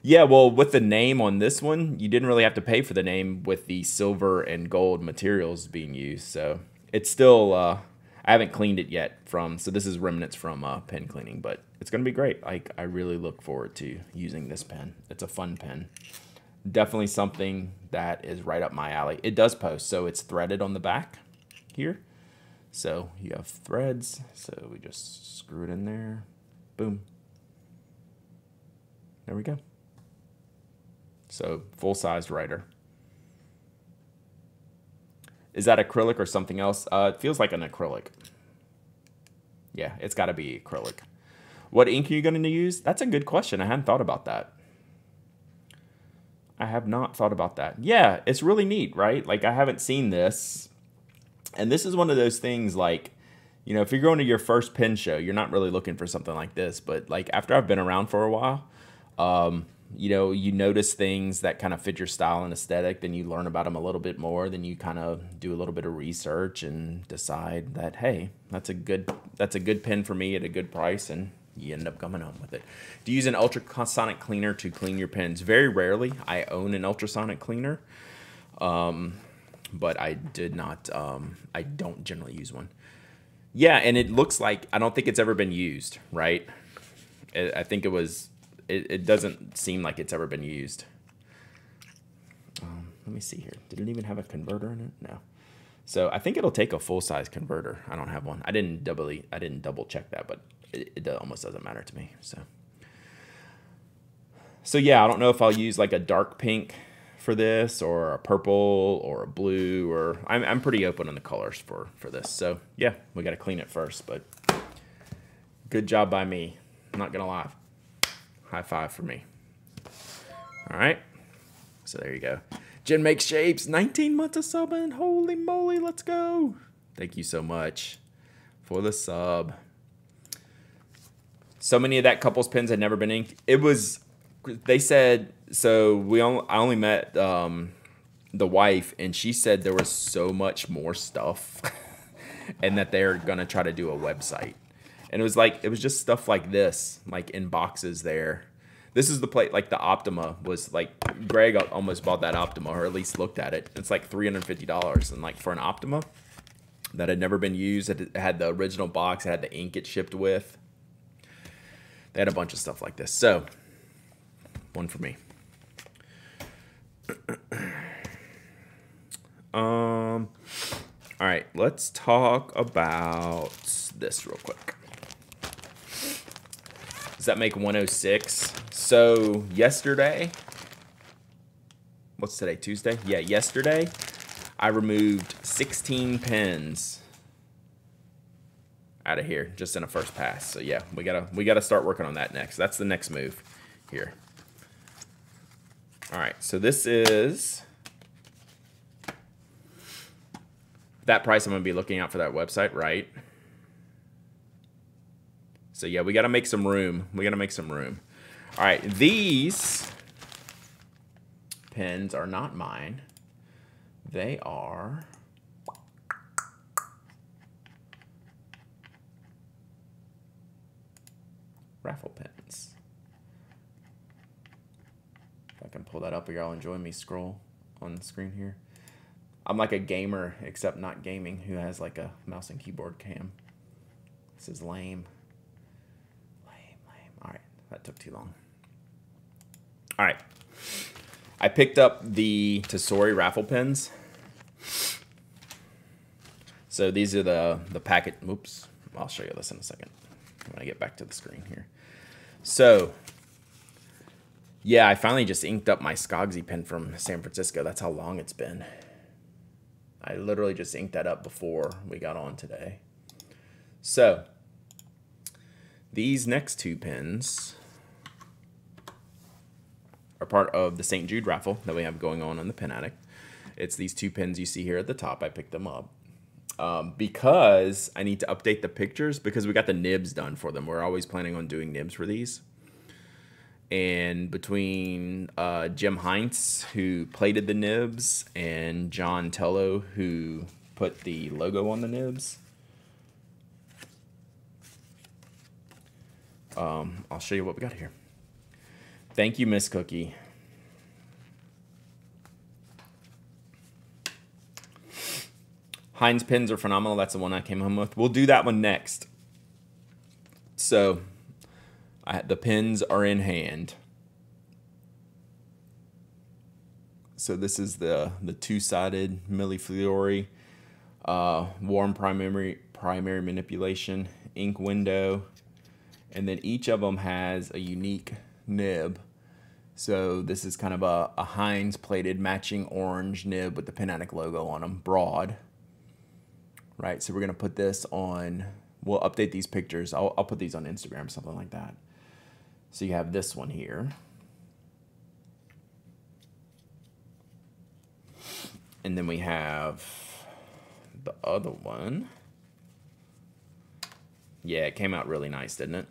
Yeah, well, with the name on this one, you didn't really have to pay for the name with the silver and gold materials being used. So it's still, uh, I haven't cleaned it yet from, so this is remnants from uh, pen cleaning, but it's going to be great. Like, I really look forward to using this pen. It's a fun pen. Definitely something that is right up my alley. It does post, so it's threaded on the back here. So you have threads. So we just screw it in there. Boom. There we go. So full-sized writer. Is that acrylic or something else? Uh, it feels like an acrylic. Yeah, it's got to be acrylic. What ink are you going to use? That's a good question. I hadn't thought about that. I have not thought about that. Yeah, it's really neat, right? Like I haven't seen this. And this is one of those things like, you know, if you're going to your first pen show, you're not really looking for something like this. But like after I've been around for a while, um, you know, you notice things that kind of fit your style and aesthetic, then you learn about them a little bit more, then you kind of do a little bit of research and decide that hey, that's a good that's a good pen for me at a good price and you end up coming home with it. Do you use an ultrasonic cleaner to clean your pens? Very rarely. I own an ultrasonic cleaner, um, but I did not. Um, I don't generally use one. Yeah, and it looks like I don't think it's ever been used. Right? I think it was. It, it doesn't seem like it's ever been used. Um, let me see here. Did it even have a converter in it? No. So I think it'll take a full size converter. I don't have one. I didn't doubly. I didn't double check that, but it, it almost doesn't matter to me. So, so yeah, I don't know if I'll use like a dark pink for this or a purple or a blue or I'm, I'm pretty open on the colors for, for this. So yeah, we got to clean it first, but good job by me. I'm not going to lie. High five for me. All right. So there you go. Jen makes shapes. 19 months of subbing. Holy moly, let's go. Thank you so much for the sub. So many of that couple's pins had never been inked. It was, they said, so we only, I only met um, the wife, and she said there was so much more stuff, and that they're gonna try to do a website. And it was like it was just stuff like this, like in boxes there. This is the plate, like the Optima was like Greg almost bought that Optima, or at least looked at it. It's like three hundred fifty dollars, and like for an Optima that had never been used, it had the original box, it had the ink it shipped with. They had a bunch of stuff like this. So, one for me. um, all right, let's talk about this real quick. That make 106? So, yesterday, what's today? Tuesday? Yeah, yesterday, I removed 16 pens out of here just in a first pass. So yeah, we gotta we gotta start working on that next. That's the next move here. All right, so this is that price. I'm gonna be looking out for that website, right? So yeah, we gotta make some room. We gotta make some room. All right, these pens are not mine. They are raffle pins. If I can pull that up, y'all enjoy me scroll on the screen here. I'm like a gamer, except not gaming, who has like a mouse and keyboard cam. This is lame. That took too long. All right. I picked up the Tesori raffle pins. So these are the, the packet. Oops. I'll show you this in a second when I get back to the screen here. So, yeah, I finally just inked up my Skogsy pen from San Francisco. That's how long it's been. I literally just inked that up before we got on today. So, these next two pins are part of the St. Jude raffle that we have going on in the Pen Addict. It's these two pins you see here at the top. I picked them up um, because I need to update the pictures because we got the nibs done for them. We're always planning on doing nibs for these. And between uh, Jim Heinz, who plated the nibs, and John Tello, who put the logo on the nibs, um, I'll show you what we got here. Thank you, Miss Cookie. Heinz pins are phenomenal. That's the one I came home with. We'll do that one next. So, I, the pins are in hand. So this is the the two-sided Mille Fiori uh, warm primary primary manipulation, ink window, and then each of them has a unique nib. So this is kind of a, a Heinz plated matching orange nib with the Pen Addict logo on them, broad. Right, so we're gonna put this on, we'll update these pictures. I'll, I'll put these on Instagram, something like that. So you have this one here. And then we have the other one. Yeah, it came out really nice, didn't it?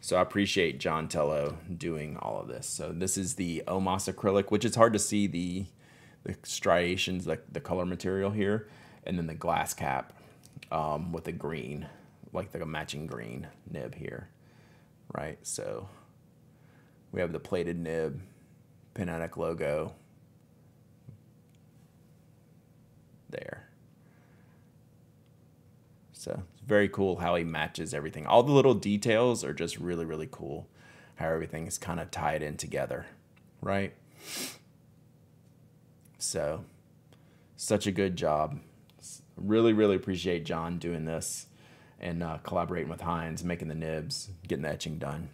So I appreciate John Tello doing all of this. So this is the Omas acrylic, which it's hard to see the the striations, like the color material here, and then the glass cap um, with the green, like the matching green nib here, right? So we have the plated nib, Pen Addict logo, there. So it's very cool how he matches everything. All the little details are just really, really cool. How everything is kind of tied in together, right? So, such a good job. Really, really appreciate John doing this and uh, collaborating with Heinz, making the nibs, getting the etching done.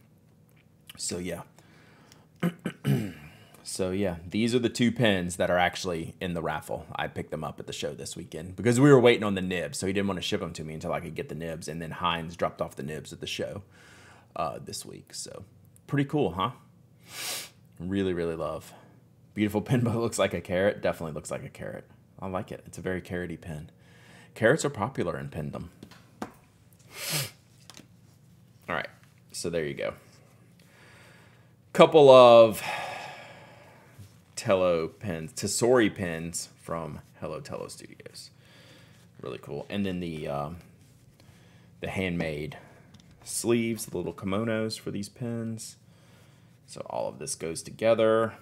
So, yeah. So yeah, these are the two pins that are actually in the raffle. I picked them up at the show this weekend because we were waiting on the nibs, so he didn't want to ship them to me until I could get the nibs. And then Heinz dropped off the nibs at the show uh, this week. So pretty cool, huh? Really, really love. Beautiful pin, but looks like a carrot. Definitely looks like a carrot. I like it. It's a very carroty pin. Carrots are popular in pindom. All right, so there you go. Couple of Tello pens, Tessori pens from Hello Tello Studios. Really cool. And then the um, the handmade sleeves, the little kimonos for these pens. So all of this goes together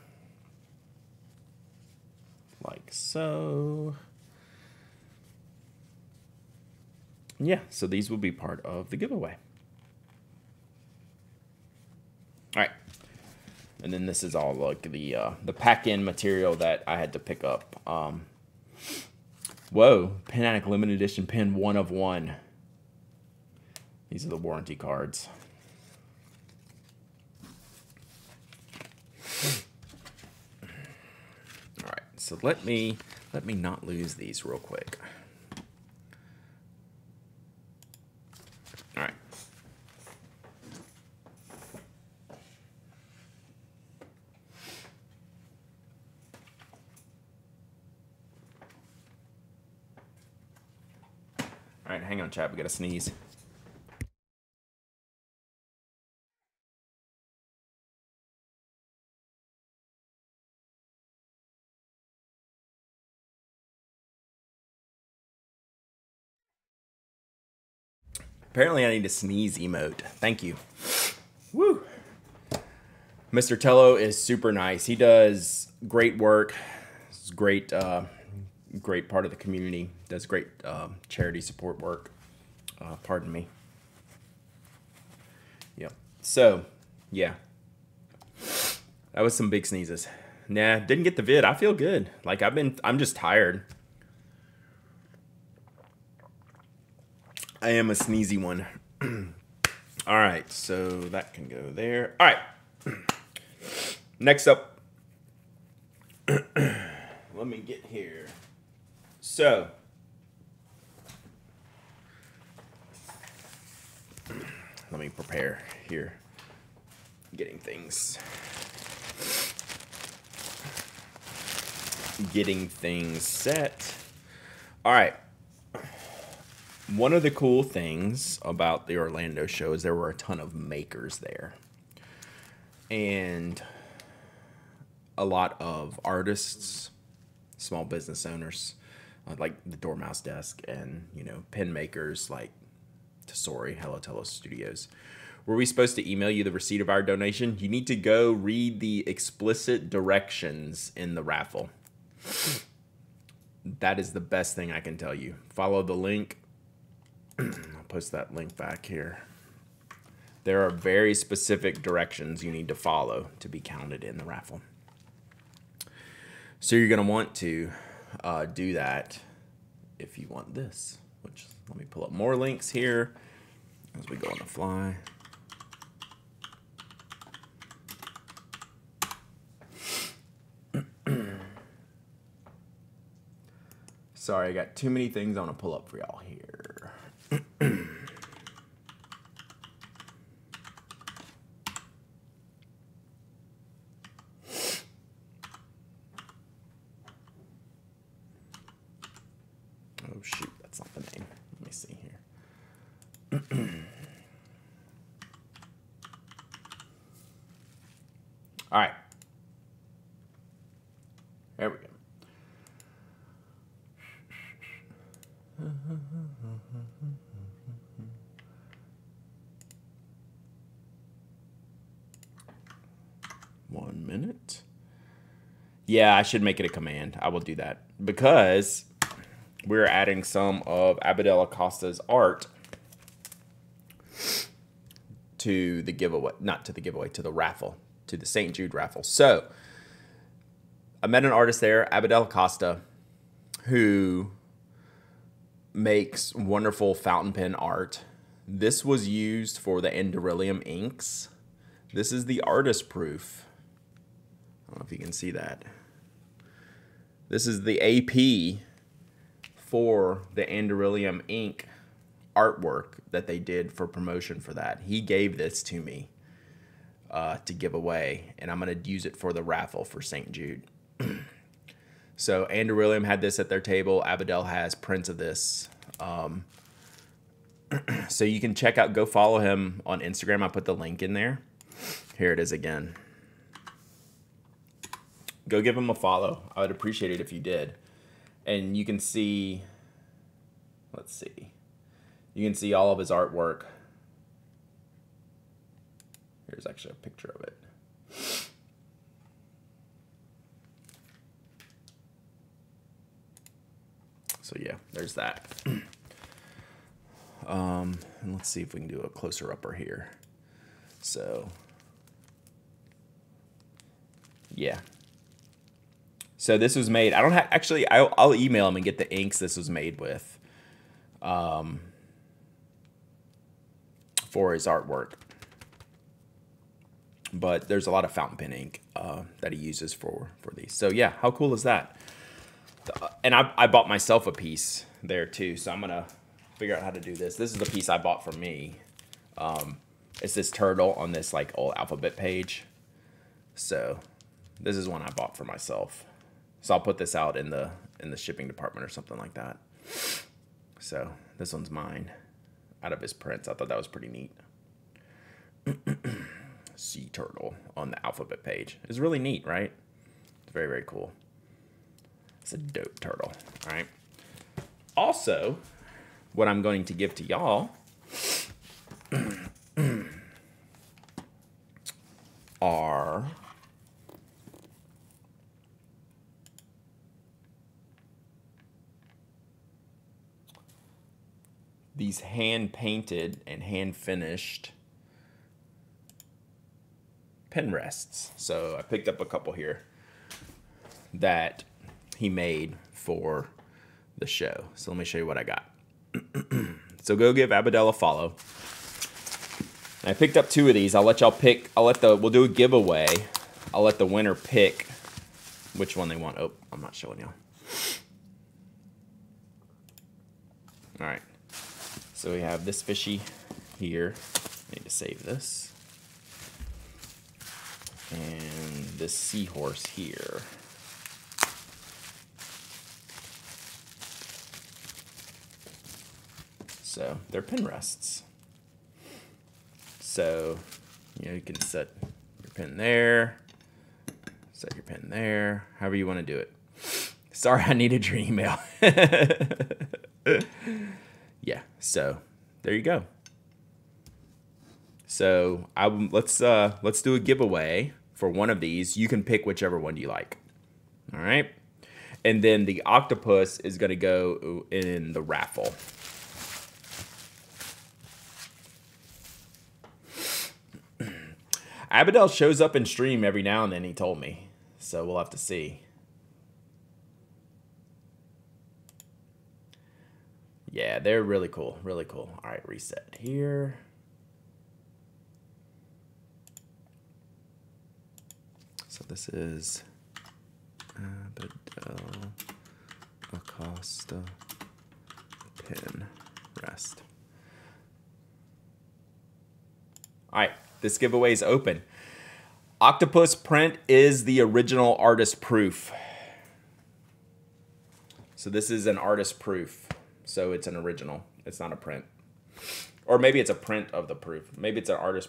like so. Yeah, so these will be part of the giveaway. All right. And then this is all like the uh, the pack-in material that I had to pick up. Um, whoa, Pen Addict limited edition pin one of one. These are the warranty cards. All right, so let me let me not lose these real quick. hang on, chat. We got to sneeze. Apparently, I need a sneeze emote. Thank you. Woo. Mr. Tello is super nice. He does great work. It's great. Uh, great part of the community, does great um, charity support work. Uh, pardon me. Yep. So, yeah. That was some big sneezes. Nah, didn't get the vid. I feel good. Like I've been, I'm just tired. I am a sneezy one. All right, so that can go there. All right. Next up, let me get here. So, let me prepare here. Getting things. Getting things set. All right. One of the cool things about the Orlando show is there were a ton of makers there. And a lot of artists, small business owners uh, like the Dormouse Desk and you know pen makers like Tessori, Hello Tello Studios. Were we supposed to email you the receipt of our donation? You need to go read the explicit directions in the raffle. That is the best thing I can tell you. Follow the link. I'll post that link back here. There are very specific directions you need to follow to be counted in the raffle. So you're going to want to uh, do that if you want this. Which let me pull up more links here as we go on the fly. Sorry, I got too many things I want to pull up for y'all here. oh shoot, that's not the name. Let me see here. All right. There we go. One minute. Yeah, I should make it a command. I will do that because we're adding some of Abadel Acosta's art to the giveaway, not to the giveaway, to the raffle, to the St. Jude raffle. So I met an artist there, Abadel Acosta, who makes wonderful fountain pen art. This was used for the Andurilium inks. This is the artist proof. I don't know if you can see that. This is the AP for the Andurilium ink artwork that they did for promotion for that. He gave this to me uh, to give away, and I'm going to use it for the raffle for St. Jude. so Andurilium had this at their table. Abadel has prints of this. Um, so you can check out, go follow him on Instagram. I put the link in there. Here it is again. Go give him a follow. I would appreciate it if you did. And you can see, let's see, you can see all of his artwork. Here's actually a picture of it. So yeah, there's that. um, and let's see if we can do a closer upper here. So yeah. So this was made. I don't have actually. I'll, I'll email him and get the inks this was made with. Um, for his artwork. But there's a lot of fountain pen ink uh, that he uses for for these. So yeah, how cool is that? and I, I bought myself a piece there too, so I'm gonna figure out how to do this. This is the piece I bought for me. Um, it's this turtle on this like old alphabet page. So this is one I bought for myself. So I'll put this out in the in the shipping department or something like that. So this one's mine out of his prints. I thought that was pretty neat. sea turtle on the alphabet page. It's really neat, right? It's very, very cool. It's a dope turtle. All right. Also, what I'm going to give to y'all are these hand painted and hand finished pen rests. So I picked up a couple here that he made for the show. So let me show you what I got. so go give Abadel a follow. I picked up two of these. I'll let y'all pick. I'll let the, we'll do a giveaway. I'll let the winner pick which one they want. Oh, I'm not showing y'all. All right. So we have this fishy here. I need to save this. And this seahorse here. So they're pin rests. So, you know, you can set your pin there, set your pin there, however you want to do it. Sorry, I needed your email. yeah, so there you go. So I let's uh let's do a giveaway for one of these. You can pick whichever one you like. All right. And then the octopus is going to go in the raffle. Abadel shows up in stream every now and then, he told me. So we'll have to see. Yeah, they're really cool. Really cool. All right, reset here. So this is uh, Abadel Acosta pin rest. All right, this giveaway is open. Octopus print is the original artist proof. So this is an artist proof. So it's an original. It's not a print. Or maybe it's a print of the proof. Maybe it's an artist.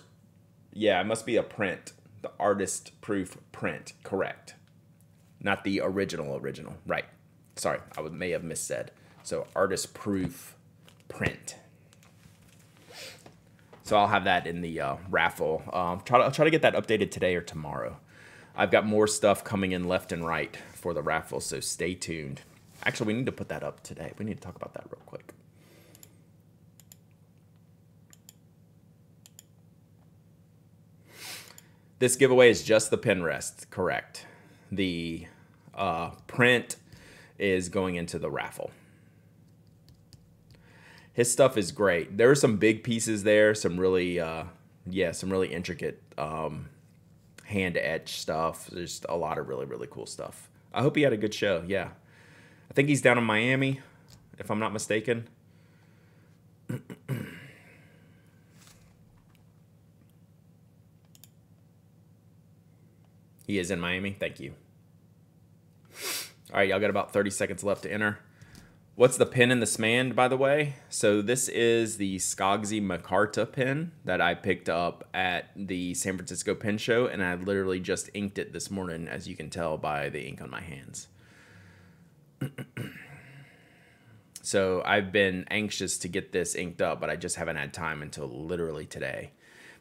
Yeah, it must be a print. The artist proof print. Correct. Not the original original. Right. Sorry, I may have missaid. So artist proof print. So I'll have that in the uh, raffle. Um, try to, I'll try to get that updated today or tomorrow. I've got more stuff coming in left and right for the raffle, so stay tuned. Actually, we need to put that up today. We need to talk about that real quick. This giveaway is just the pin rest, correct. The uh, print is going into the raffle. His stuff is great. There are some big pieces there, some really, uh, yeah, some really intricate um, hand etch stuff. There's a lot of really, really cool stuff. I hope he had a good show. Yeah. I think he's down in Miami, if I'm not mistaken. he is in Miami. Thank you. All right, y'all got about 30 seconds left to enter. What's the pin in the Smand, by the way? So this is the Skogsy Micarta pin that I picked up at the San Francisco Pen Show, and I literally just inked it this morning, as you can tell by the ink on my hands. so I've been anxious to get this inked up, but I just haven't had time until literally today,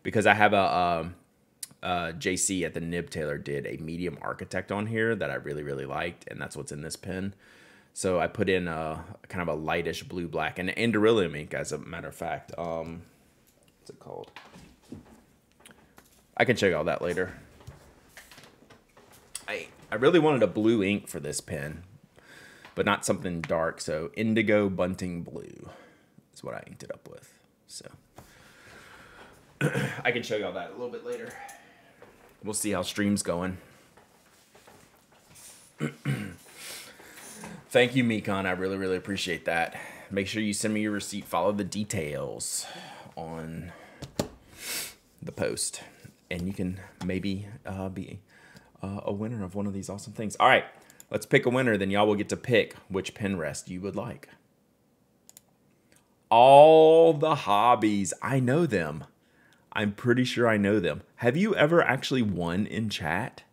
because I have a, um, uh, JC at the Nib Tailor did a medium architect on here that I really really liked, and that's what's in this pen. So I put in a kind of a lightish blue black and Andurilium ink, as a matter of fact. Um, what's it called? I can check all that later. I I really wanted a blue ink for this pen, but not something dark. So indigo bunting blue is what I inked it up with. So I can show you all that a little bit later. We'll see how stream's going. Thank you, Mekon. I really, really appreciate that. Make sure you send me your receipt. Follow the details on the post, and you can maybe uh, be uh, a winner of one of these awesome things. All right, let's pick a winner. Then y'all will get to pick which pin rest you would like. All the hobbies. I know them. I'm pretty sure I know them. Have you ever actually won in chat?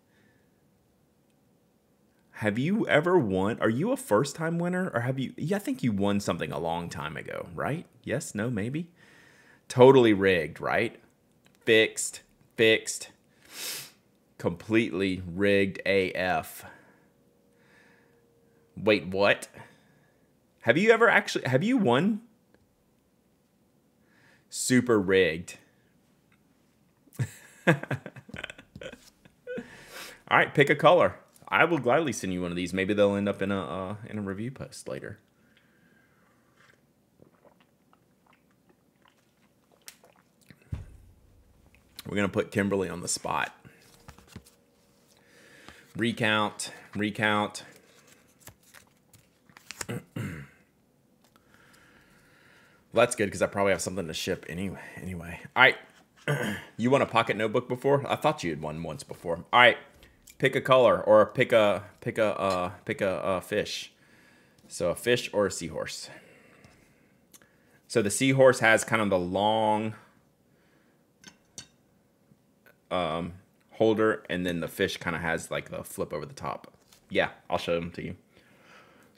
Have you ever won? Are you a first time winner or have you? Yeah, I think you won something a long time ago, right? Yes, no, maybe? Totally rigged, right? Fixed, fixed, completely rigged AF. Wait, what? Have you ever actually, have you won? Super rigged. All right, pick a color. I will gladly send you one of these. Maybe they'll end up in a uh, in a review post later. We're gonna put Kimberly on the spot. Recount, recount. Well, that's good because I probably have something to ship anyway. Anyway, all right. you won a pocket notebook before? I thought you had won once before. All right, pick a color or pick a pick a uh, pick a, a fish. So a fish or a seahorse. So the seahorse has kind of the long um, holder, and then the fish kind of has like the flip over the top. Yeah, I'll show them to you.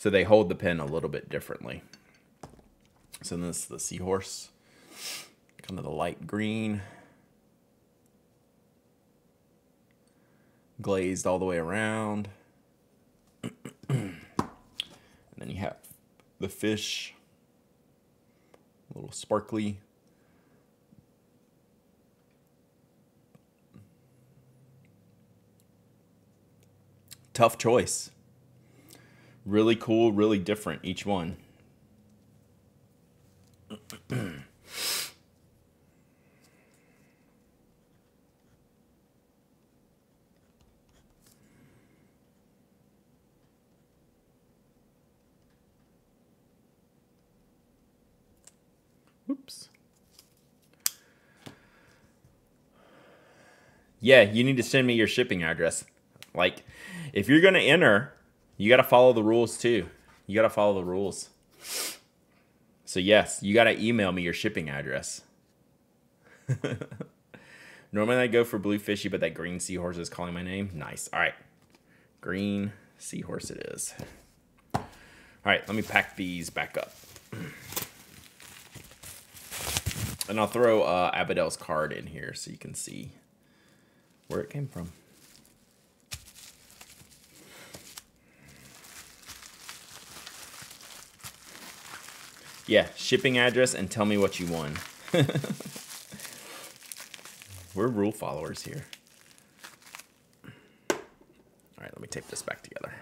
So they hold the pen a little bit differently. So this is the seahorse, kind of the light green. glazed all the way around. and then you have the fish, a little sparkly. Tough choice. Really cool, really different, each one. Oops. Yeah, you need to send me your shipping address. Like, if you're going to enter you gotta follow the rules too. You gotta follow the rules. So yes, you gotta email me your shipping address. Normally I go for blue fishy, but that green seahorse is calling my name. Nice. All right. Green seahorse it is. All right, let me pack these back up. And I'll throw uh, card in here so you can see where it came from. Yeah, shipping address and tell me what you won. We're rule followers here. All right, let me tape this back together.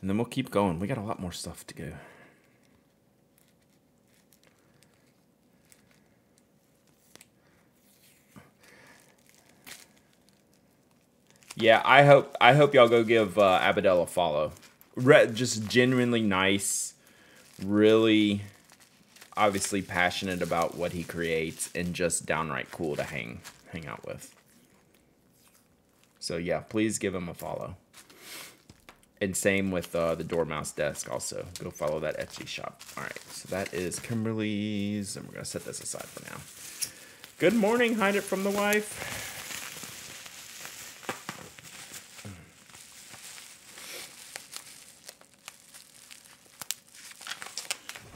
And then we'll keep going. We got a lot more stuff to go. Yeah, I hope I hope y'all go give uh, Abidel a follow. Re- just genuinely nice, really, obviously passionate about what he creates, and just downright cool to hang hang out with. So yeah, please give him a follow. And same with uh, the Dormouse Desk also. Go follow that Etsy shop. All right, so that is Kimberly's, and we're gonna set this aside for now. Good morning, hide it from the wife.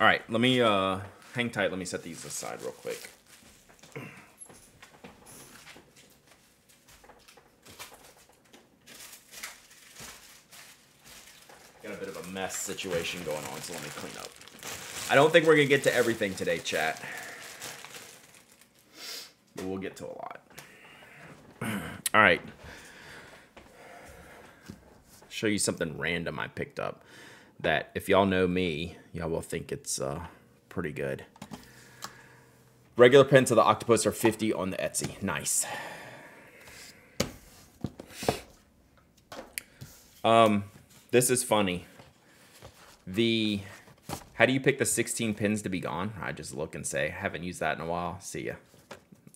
All right, let me uh, hang tight. Let me set these aside real quick. Got a bit of a mess situation going on, so let me clean up. I don't think we're gonna get to everything today, chat. But we'll get to a lot. All right. Show you something random I picked up that if y'all know me, y'all will think it's uh, pretty good. Regular pens of the octopus are 50 on the Etsy. Nice. Um, this is funny. The how do you pick the 16 pins to be gone? I just look and say, haven't used that in a while. See ya.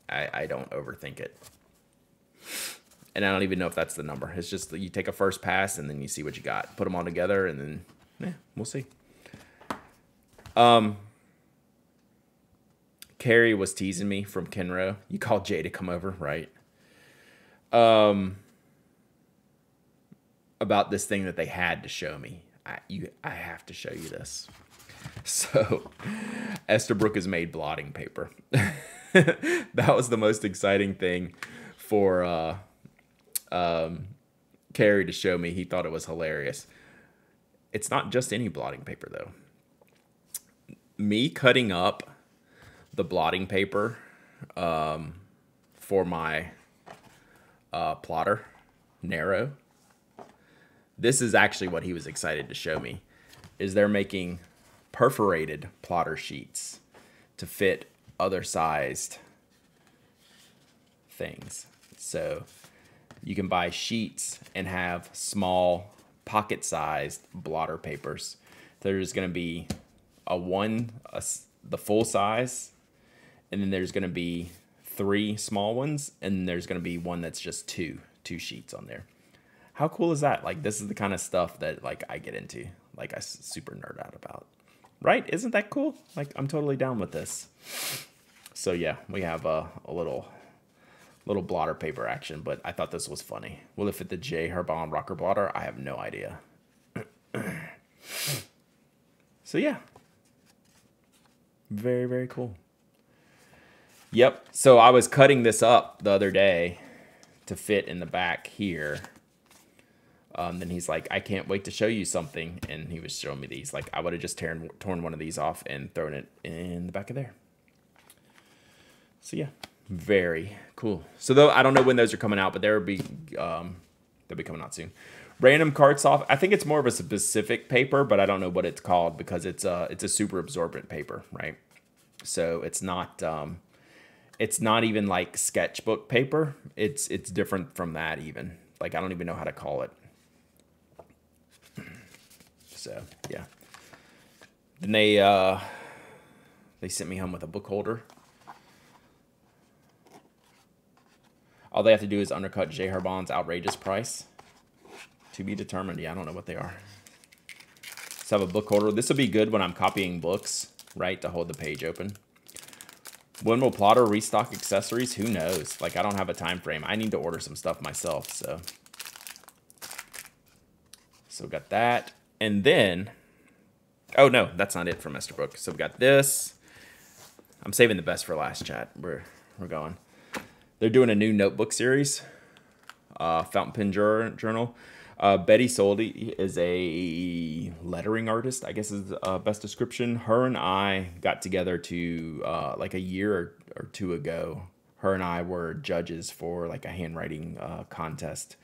I, I don't overthink it. And I don't even know if that's the number. It's just you take a first pass and then you see what you got. Put them all together and then yeah, we'll see. Um, Carrie was teasing me from Kenro. You called Jay to come over, right? Um, about this thing that they had to show me. I you I have to show you this. So, Esterbrook has made blotting paper. that was the most exciting thing for uh, um, Carrie to show me. He thought it was hilarious. It's not just any blotting paper though. Me cutting up the blotting paper um, for my uh, plotter, narrow. This is actually what he was excited to show me. Is they're making perforated blotter sheets to fit other sized things. So you can buy sheets and have small pocket sized blotter papers. There's going to be a one, a, the full size, and then there's going to be three small ones, and there's going to be one that's just two, two sheets on there. How cool is that? Like this is the kind of stuff that like I get into, like I super nerd out about. Right? Isn't that cool? Like I'm totally down with this. So yeah, we have a, a little little blotter paper action, but I thought this was funny. Will it fit the J Herbin rocker blotter? I have no idea. so yeah. Very, very cool. Yep. So I was cutting this up the other day to fit in the back here. Um, then he's like, I can't wait to show you something. And he was showing me these. Like, I would have just torn, torn one of these off and thrown it in the back of there. So, yeah. Very cool. So though I don't know when those are coming out, but they'll be um, they'll be coming out soon. Random card soft. I think it's more of a specific paper, but I don't know what it's called because it's a it's a super absorbent paper, right? So it's not um, it's not even like sketchbook paper. It's it's different from that even. Like I don't even know how to call it. So yeah, Then they uh, they sent me home with a book holder. All they have to do is undercut J. Herbin's outrageous price. To be determined. Yeah, I don't know what they are. Let's have a book holder. This will be good when I'm copying books, right, to hold the page open. When will Plotter restock accessories? Who knows? Like, I don't have a time frame. I need to order some stuff myself, so. So got that. And then, oh no, that's not it for from Esterbrook. So we got this. I'm saving the best for last chat. We're, we're going. They're doing a new notebook series, uh, Fountain Pen Journal. Uh, Betty Soldi is a lettering artist, I guess is the uh, best description. Her and I got together to uh, like a year or, or, two ago. Her and I were judges for like a handwriting uh, contest.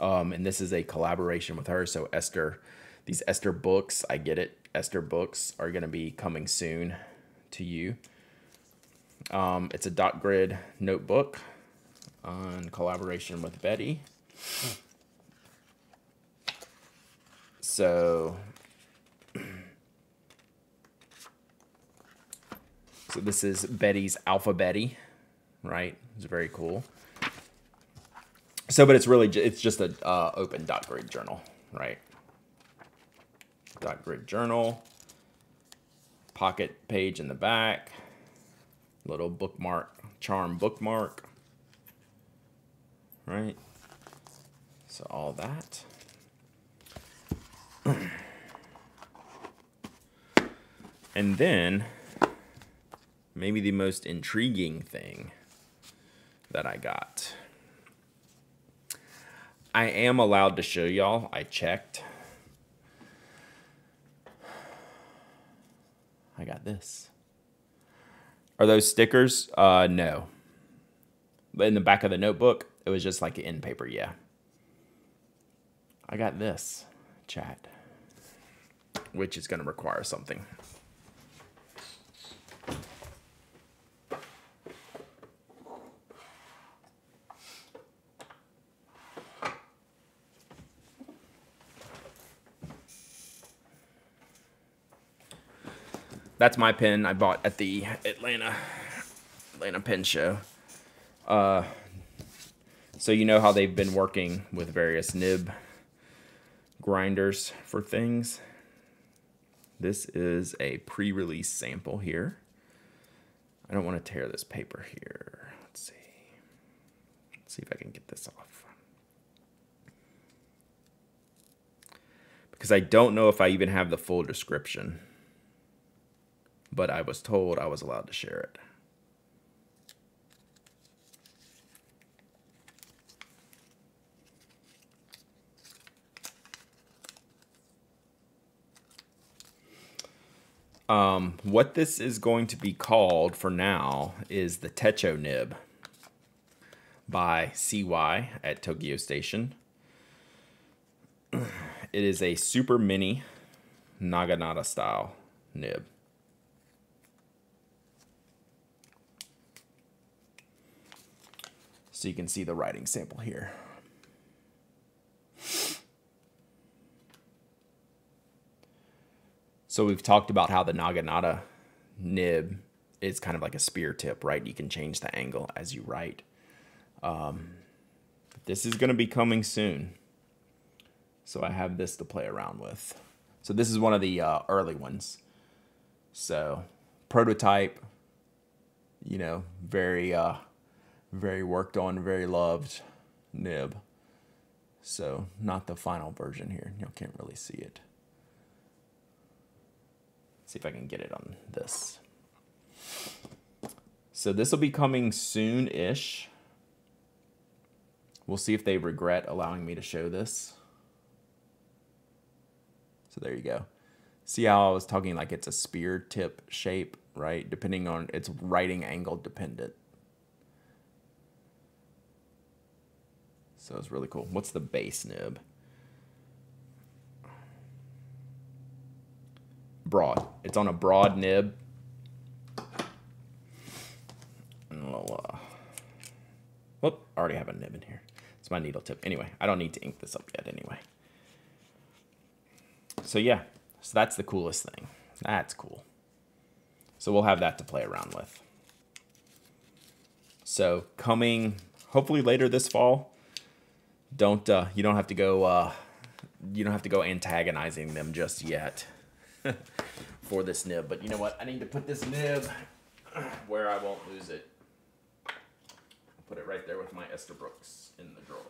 Um, and this is a collaboration with her. So Esther, these Esther books, I get it. Esther books are going to be coming soon to you. Um, it's a dot grid notebook on collaboration with Betty. So, so this is Betty's Alpha Betty, right? It's very cool. So, but it's really, it's just a uh, open dot grid journal, right? Dot grid journal, pocket page in the back, little bookmark, charm bookmark, right? So all that. and then, maybe the most intriguing thing that I got. I am allowed to show y'all. I checked. I got this. Are those stickers? Uh, no. But in the back of the notebook, it was just like in paper, yeah. I got this, chat which is going to require something. That's my pen I bought at the Atlanta Atlanta Pen Show. Uh, so you know how they've been working with various nib grinders for things. This is a pre-release sample here. I don't want to tear this paper here. Let's see. Let's see if I can get this off. Because I don't know if I even have the full description. But I was told I was allowed to share it. Um, what this is going to be called for now is the Techo Nib by CY at Tokyo Station. It is a super mini Naginata style nib. So you can see the writing sample here. So we've talked about how the Naginata nib is kind of like a spear tip, right? You can change the angle as you write. Um, this is going to be coming soon. So I have this to play around with. So this is one of the uh, early ones. So prototype, you know, very, uh, very worked on, very loved nib. So not the final version here. You can't really see it. See if I can get it on this. So this will be coming soon-ish. We'll see if they regret allowing me to show this. So there you go. See how I was talking like it's a spear tip shape, right? Depending on its writing angle dependent. So it's really cool. What's the base nib? broad. It's on a broad nib. Whoop, I already have a nib in here. It's my needle tip. Anyway, I don't need to ink this up yet anyway. So yeah, so that's the coolest thing. That's cool. So we'll have that to play around with. So coming hopefully later this fall. Don't uh, you don't have to go uh, you don't have to go antagonizing them just yet for this nib. But you know what? I need to put this nib where I won't lose it. Put it right there with my Esterbrooks in the drawer.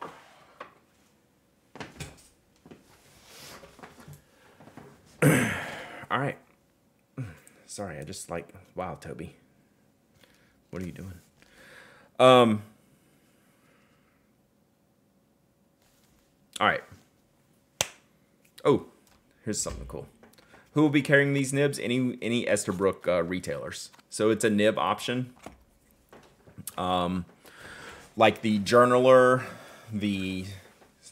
All right. Sorry, I just like wow, Toby. What are you doing? Um All right. Oh, here's something cool. Who will be carrying these nibs? Any any Esterbrook uh, retailers. So it's a nib option. Um, like the journaler, the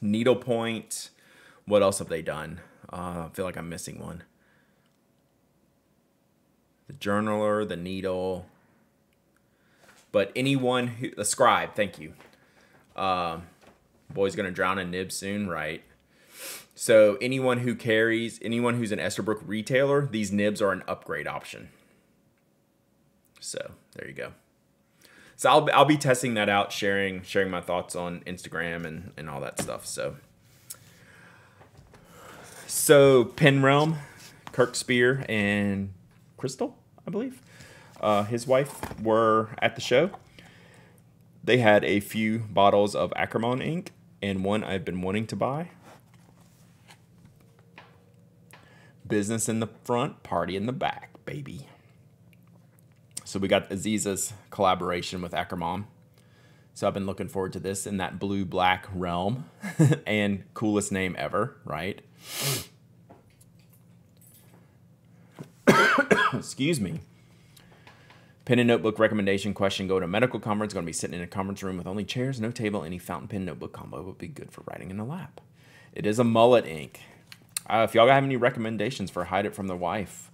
needlepoint. What else have they done? Uh, I feel like I'm missing one. The journaler, the needle. But anyone who the scribe, thank you. Um, boy's gonna drown in nib soon, right? So anyone who carries, anyone who's an Esterbrook retailer, these nibs are an upgrade option. So there you go. So I'll, I'll be testing that out, sharing sharing my thoughts on Instagram and, and all that stuff. So so Pen Realm, Kirk Speer and Crystal, I believe, uh, his wife were at the show. They had a few bottles of Akkerman ink and one I've been wanting to buy. Business in the front, party in the back, baby. So we got Aziza's collaboration with Akkerman. So I've been looking forward to this in that blue black realm and coolest name ever, right? Excuse me. Pen and notebook recommendation question go to medical conference. Going to be sitting in a conference room with only chairs, no table, any fountain pen notebook combo would be good for writing in the lap. It is a mullet ink. Uh, if y'all have any recommendations for Hide It From the Wife,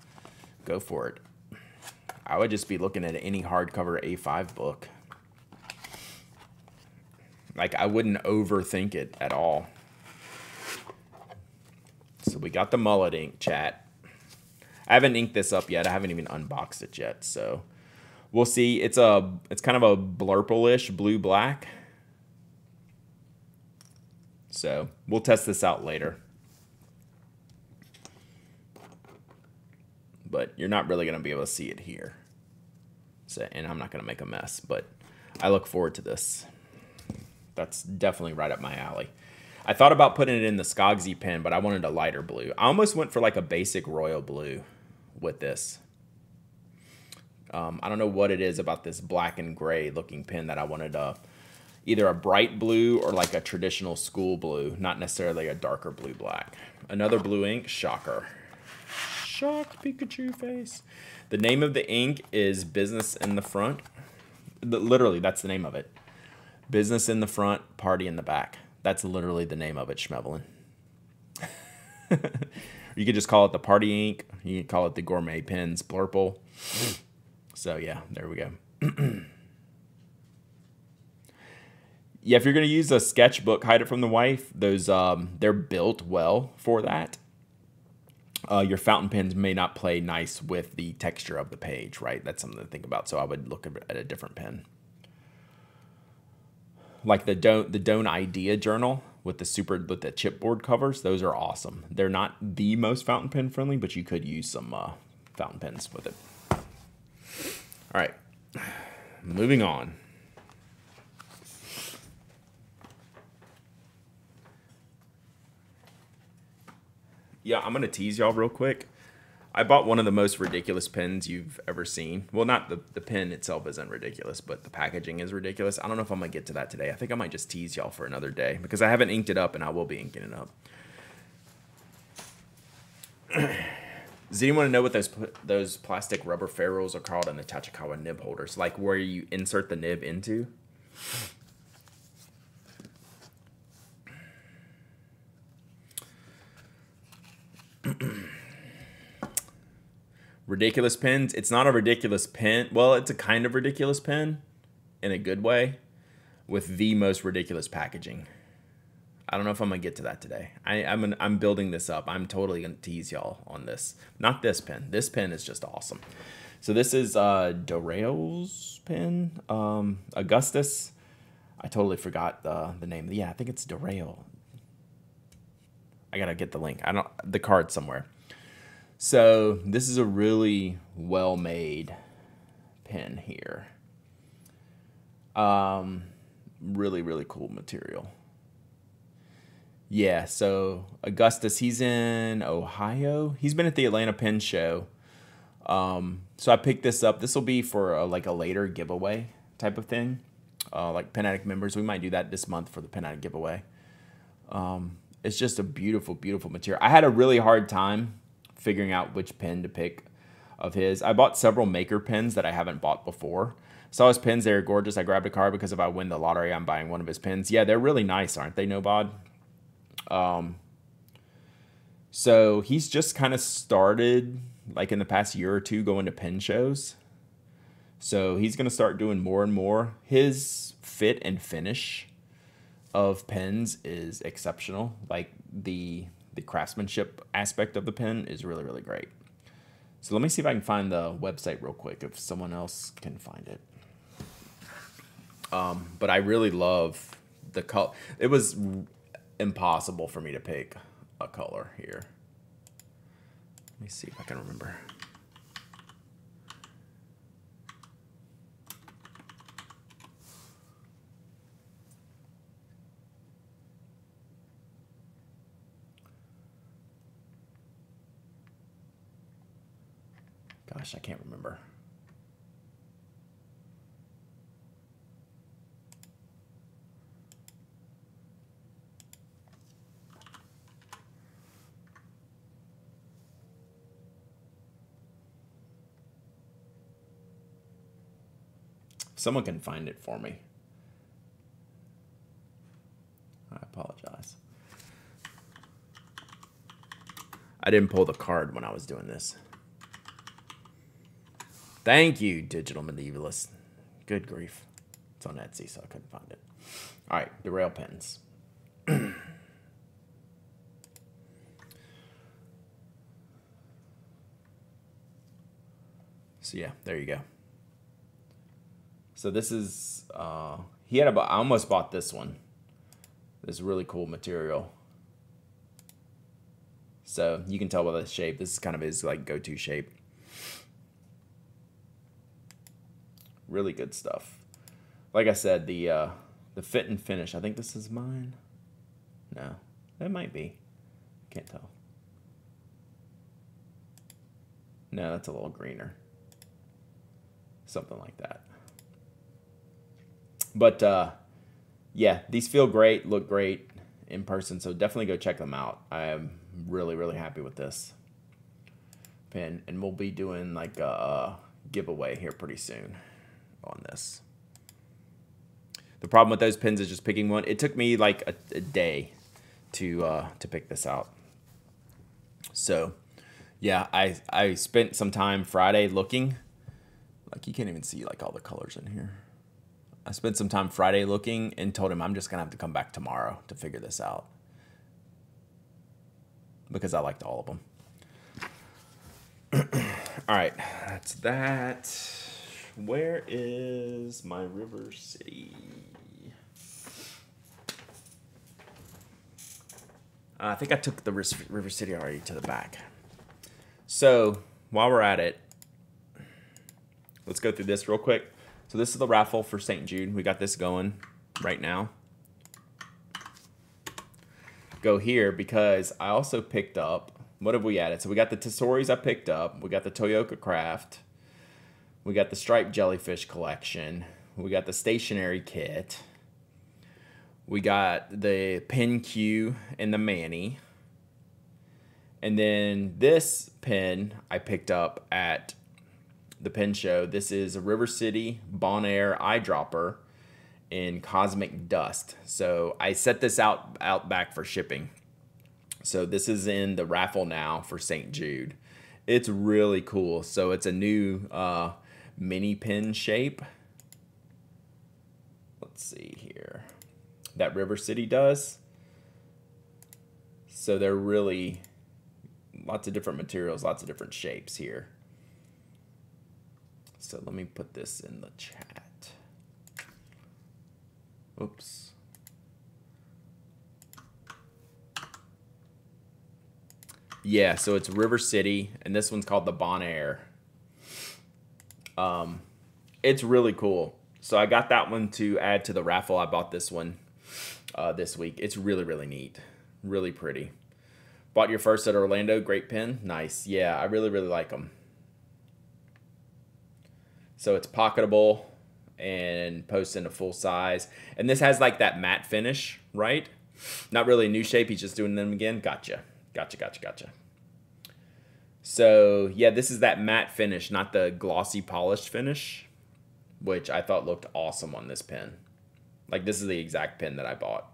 go for it. I would just be looking at any hardcover A5 book. Like, I wouldn't overthink it at all. So we got the mullet ink, chat. I haven't inked this up yet. I haven't even unboxed it yet, so we'll see. It's a it's kind of a blurple-ish blue black. So we'll test this out later. But you're not really going to be able to see it here. So, and I'm not going to make a mess, but I look forward to this. That's definitely right up my alley. I thought about putting it in the Skogsy pen, but I wanted a lighter blue. I almost went for like a basic royal blue with this. Um, I don't know what it is about this black and gray looking pen that I wanted a, either a bright blue or like a traditional school blue, not necessarily a darker blue black. Another blue ink, shocker. Shocked Pikachu face. The name of the ink is Business in the Front. Literally, that's the name of it. Business in the front, party in the back. That's literally the name of it, Schmevelin. you could just call it the party ink. You could call it the gourmet pens, Blurple. So yeah, there we go. yeah, if you're gonna use a sketchbook, hide it from the wife. Those um, they're built well for that. Uh, your fountain pens may not play nice with the texture of the page, right? That's something to think about. So I would look at a different pen, like the don't the don't Idea Journal with the super with the chipboard covers. Those are awesome. They're not the most fountain pen friendly, but you could use some uh, fountain pens with it. All right, moving on. Yeah, I'm to tease y'all real quick. I bought one of the most ridiculous pens you've ever seen. Well, not the, the pen itself isn't ridiculous, but the packaging is ridiculous. I don't know if I'm to get to that today. I think I might just tease y'all for another day because I haven't inked it up and I will be inking it up. Does anyone know what those those plastic rubber ferrules are called in the Tachikawa nib holders? Like where you insert the nib into? ridiculous pins. It's not a ridiculous pin. Well, it's a kind of ridiculous pin in a good way with the most ridiculous packaging. I don't know if I'm gonna get to that today. I, am I'm, I'm building this up. I'm totally gonna tease y'all on this. Not this pen. This pen is just awesome. So this is uh, Dorail's pen, um, Augustus. I totally forgot the the name. Yeah, I think it's Dorail. I gotta get the link. I don't the card somewhere. So this is a really well made pen here. Um, really really cool material. Yeah, so Augustus, he's in Ohio. He's been at the Atlanta Pen Show. Um, so I picked this up. This will be for a, like a later giveaway type of thing. Uh, like Pen Addict members, we might do that this month for the Pen Addict giveaway. Um, it's just a beautiful, beautiful material. I had a really hard time figuring out which pen to pick of his. I bought several maker pens that I haven't bought before. Saw his pens, they're gorgeous. I grabbed a card because if I win the lottery, I'm buying one of his pens. Yeah, they're really nice, aren't they, Nobod? Um, so he's just kind of started, like in the past year or two, going to pen shows. So he's going to start doing more and more. His fit and finish of pens is exceptional. Like the the craftsmanship aspect of the pen is really really great. So let me see if I can find the website real quick if someone else can find it. Um, but I really love the color. It was impossible for me to pick a color here. Let me see if I can remember. Gosh, I can't remember. Someone can find it for me. I apologize. I didn't pull the card when I was doing this. Thank you, Digital Medievalist. Good grief. It's on Etsy, so I couldn't find it. All right, the rail pens. so yeah, there you go. So this is, uh, he had about, I almost bought this one. This really cool material. So you can tell by the shape, this is kind of his like go-to shape. Really good stuff. Like I said, the uh, the fit and finish. I think this is mine. No, that might be. Can't tell. No, that's a little greener. Something like that. But uh, yeah, these feel great, look great in person. So definitely go check them out. I am really, really happy with this pen. And we'll be doing like a giveaway here pretty soon on this. The problem with those pins is just picking one. It took me like a, a day to uh, to pick this out. So, yeah, I I spent some time Friday looking. Like you can't even see like all the colors in here. I spent some time Friday looking and told him I'm just gonna have to come back tomorrow to figure this out because I liked all of them. all right, that's that. Where is my River City? Uh, I think I took the River City already to the back. So while we're at it, let's go through this real quick. So this is the raffle for St. Jude. We got this going right now. Go here because I also picked up, what have we added? So we got the Tessoris I picked up. We got the Toyooka Craft. We got the Striped Jellyfish collection. We got the stationery kit. We got the Pen Q and the Manny. And then this pen I picked up at the pen show. This is a River City Bonaire eyedropper in Cosmic Dust. So I set this out out back for shipping. So this is in the raffle now for St. Jude. It's really cool. So it's a new uh, mini pen shape. Let's see here. That River City does. So they're really lots of different materials, lots of different shapes here. So let me put this in the chat. Oops. Yeah, so it's River City, and this one's called the Bonaire. Um, it's really cool. So I got that one to add to the raffle. I bought this one uh, this week. It's really, really neat. Really pretty. Bought your first at Orlando. Great pin. Nice. Yeah, I really, really like them. So it's pocketable and posts into full size. And this has like that matte finish, right? Not really a new shape. He's just doing them again. Gotcha. Gotcha, gotcha, gotcha. So yeah, this is that matte finish, not the glossy polished finish, which I thought looked awesome on this pen. Like this is the exact pen that I bought.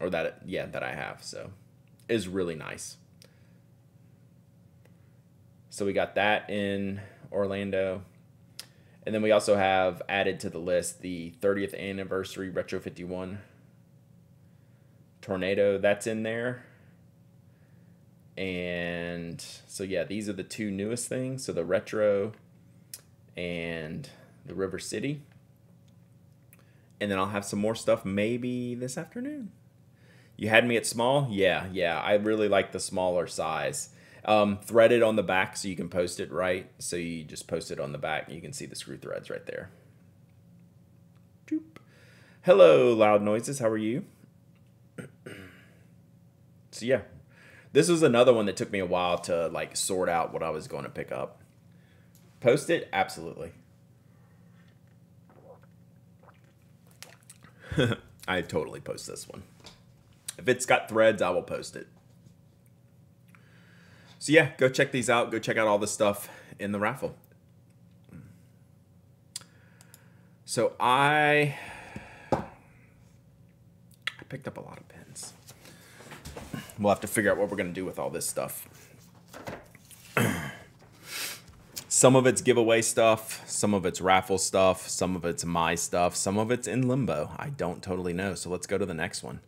Or that, yeah, that I have. So is really nice. So we got that in Orlando. And then we also have added to the list the 30th anniversary Retro 51 Tornado. That's in there. And so, yeah, these are the two newest things. So the Retro and the River City. And then I'll have some more stuff maybe this afternoon. You had me at small? Yeah, yeah. I really like the smaller size. Um, threaded on the back so you can post it right. So you just post it on the back. and You can see the screw threads right there. Doop. Hello, loud noises. How are you? so yeah, this was another one that took me a while to like sort out what I was going to pick up. Post it? Absolutely. I totally post this one. If it's got threads, I will post it. So yeah, go check these out. Go check out all the stuff in the raffle. So I I picked up a lot of pens. We'll have to figure out what we're to do with all this stuff. some of it's giveaway stuff, some of it's raffle stuff, some of it's my stuff, some of it's in limbo. I don't totally know. So let's go to the next one.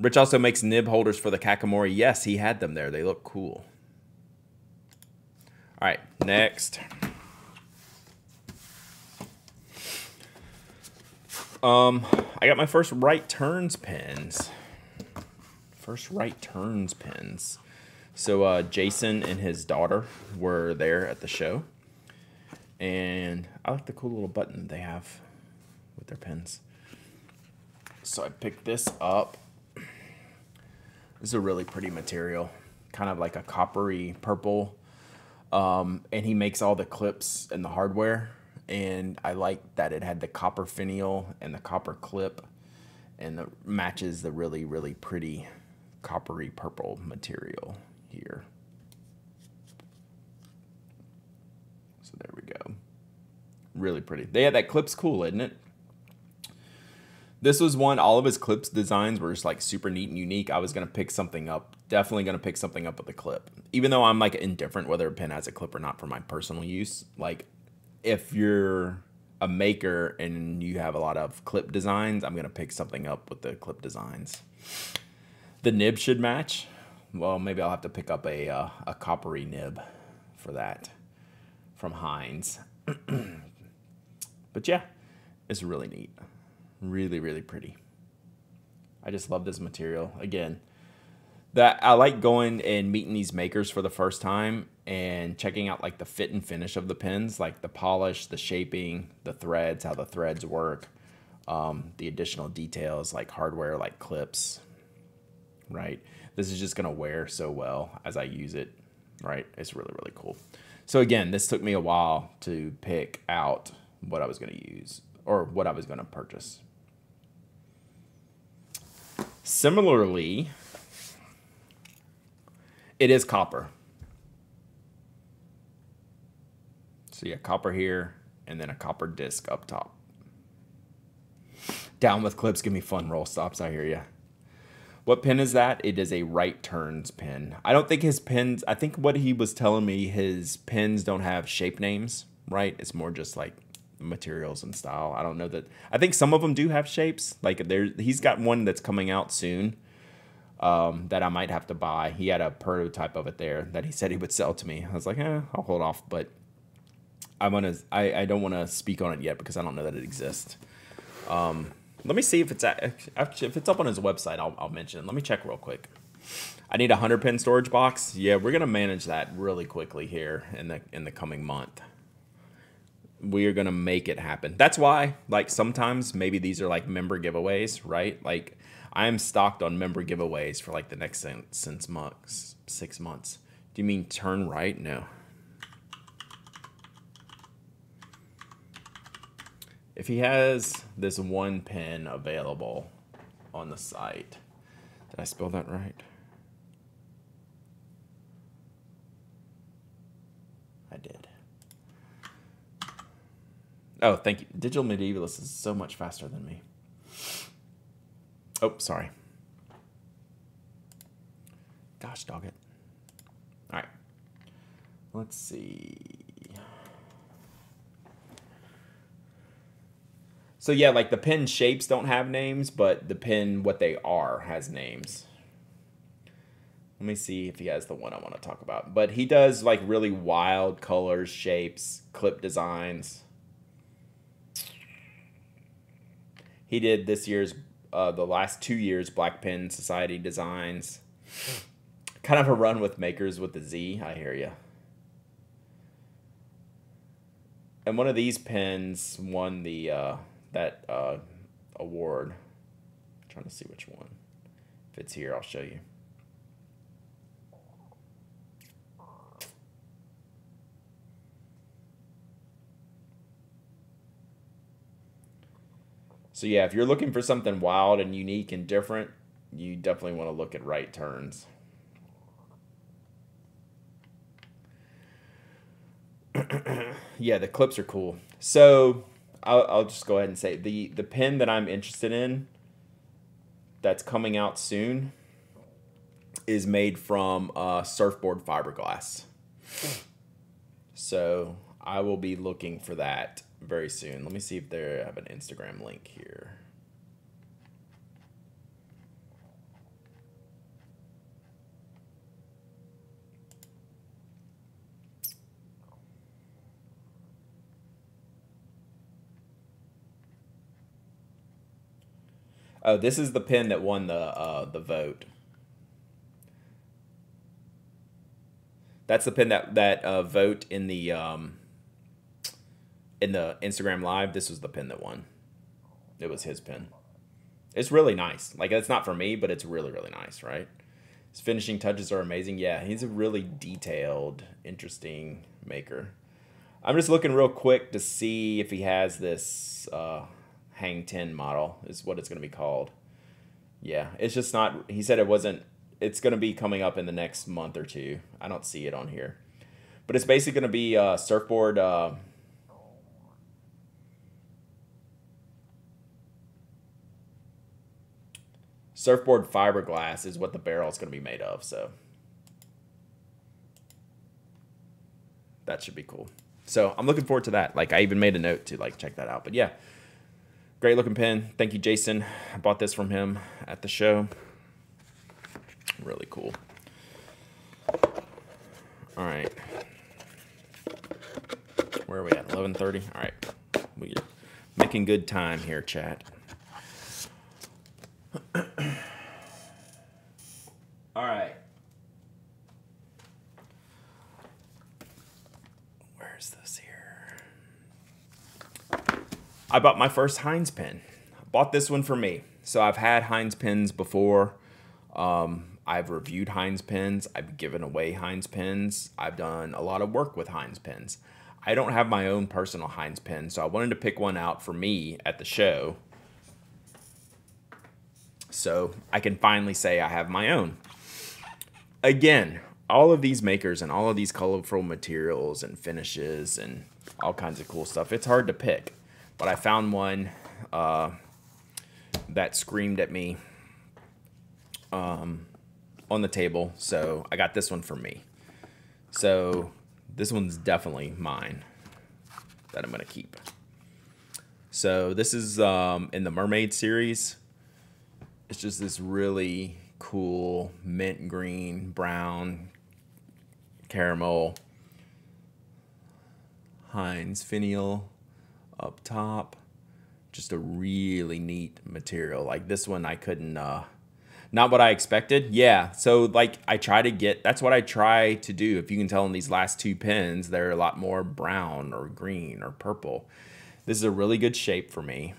Rich also makes nib holders for the Kakimori. Yes, he had them there. They look cool. All right, next. Um, I got my first right turns pins. First right turns pins. So uh, Jason and his daughter were there at the show, and I like the cool little button they have with their pins. So I picked this up. This is a really pretty material, kind of like a coppery purple. Um, and he makes all the clips and the hardware. And I like that it had the copper finial and the copper clip, and the matches the really really pretty coppery purple material here. So there we go. Really pretty. They had that clip's cool, isn't it? This was one, all of his clips designs were just like super neat and unique. I was going to pick something up, definitely going to pick something up with a clip. Even though I'm like indifferent whether a pen has a clip or not for my personal use. Like if you're a maker and you have a lot of clip designs, I'm going to pick something up with the clip designs. The nib should match. Well, maybe I'll have to pick up a, uh, a coppery nib for that from Hinze. but yeah, it's really neat. Really, really pretty. I just love this material. Again, that I like going and meeting these makers for the first time and checking out like the fit and finish of the pins, like the polish, the shaping, the threads, how the threads work, um, the additional details like hardware, like clips, right? This is just gonna wear so well as I use it, right? It's really, really cool. So again, this took me a while to pick out what I was gonna use or what I was gonna purchase. Similarly, it is copper. So yeah, copper here, and then a copper disc up top. Down with clips, give me fun roll stops, I hear you. What pin is that? It is a right turns pin. I don't think his pins, I think what he was telling me, his pins don't have shape names, right? It's more just like materials and style. I don't know that. I think some of them do have shapes. Like there, he's got one that's coming out soon. Um, that I might have to buy. He had a prototype of it there that he said he would sell to me. I was like, eh, I'll hold off, but I'm gonna. I, I don't want to speak on it yet because I don't know that it exists. Um, let me see if it's at, if it's up on his website. I'll, I'll mention. It. Let me check real quick. I need a hundred pin storage box. Yeah, we're gonna manage that really quickly here in the in the coming month. We are gonna make it happen. That's why, like, sometimes maybe these are like member giveaways, right? Like, I am stocked on member giveaways for like the next since months, six months. Do you mean turn right? No. If he has this one pin available on the site, did I spell that right? I did. Oh, thank you. Digital Medievalist is so much faster than me. Oh, sorry. Gosh, dog it. All right. Let's see. So yeah, like the pin shapes don't have names, but the pin what they are has names. Let me see if he has the one I want to talk about. But he does like really wild colors, shapes, clip designs. He did this year's, uh, the last two years, Black Pen Society designs. kind of a run with makers with the Z. I hear you. And one of these pins won the uh, that uh, award. I'm trying to see which one. If it's here, I'll show you. So yeah, if you're looking for something wild and unique and different, you definitely want to look at right turns. yeah, the clips are cool. So I'll, I'll just go ahead and say the the pin that I'm interested in that's coming out soon is made from uh, surfboard fiberglass. So I will be looking for that very soon. Let me see if they have an Instagram link here. Oh, this is the pin that won the uh, the vote. That's the pin that that uh, vote in the um, in the Instagram live. This was the pin that won. It was his pin. It's really nice. Like it's not for me, but it's really really nice, right? His finishing touches are amazing. Yeah, he's a really detailed, interesting maker. I'm just looking real quick to see if he has this. Uh, Hang 10 model is what it's going to be called. Yeah, it's just not. He said it wasn't. It's going to be coming up in the next month or two. I don't see it on here, but it's basically going to be a surfboard. Uh, surfboard fiberglass is what the barrel is going to be made of. So that should be cool. So I'm looking forward to that. Like I even made a note to like check that out. But yeah, Great looking pen. Thank you, Jason. I bought this from him at the show. Really cool. All right. Where are we at? 11:30. All right. We're making good time here, chat. All right. I bought my first Hinze pen. Bought this one for me. So I've had Hinze pens before. Um, I've reviewed Hinze pens. I've given away Hinze pens. I've done a lot of work with Hinze pens. I don't have my own personal Hinze pen, so I wanted to pick one out for me at the show. So I can finally say I have my own. Again, all of these makers and all of these colorful materials and finishes and all kinds of cool stuff, it's hard to pick. But I found one uh, that screamed at me um, on the table. So I got this one for me. So this one's definitely mine that I'm going to keep. So this is um, in the Mermaid series. It's just this really cool mint green, brown, caramel, Hinze finial up top. Just a really neat material. Like this one, I couldn't, uh, not what I expected. Yeah. So like I try to get, that's what I try to do. If you can tell in these last two pins, they're a lot more brown or green or purple. This is a really good shape for me.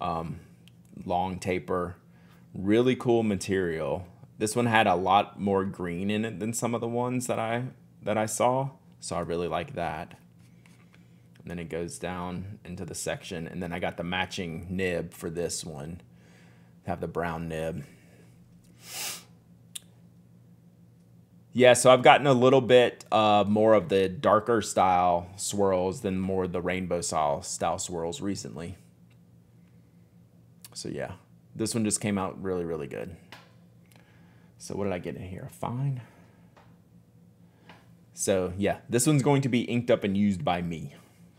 Um, long taper, really cool material. This one had a lot more green in it than some of the ones that I that I saw, so I really like that. And then it goes down into the section, and then I got the matching nib for this one. Have the brown nib. Yeah, so I've gotten a little bit uh, more of the darker style swirls than more the rainbow style style swirls recently. So yeah, this one just came out really, really good. So what did I get in here? Fine. So yeah, this one's going to be inked up and used by me.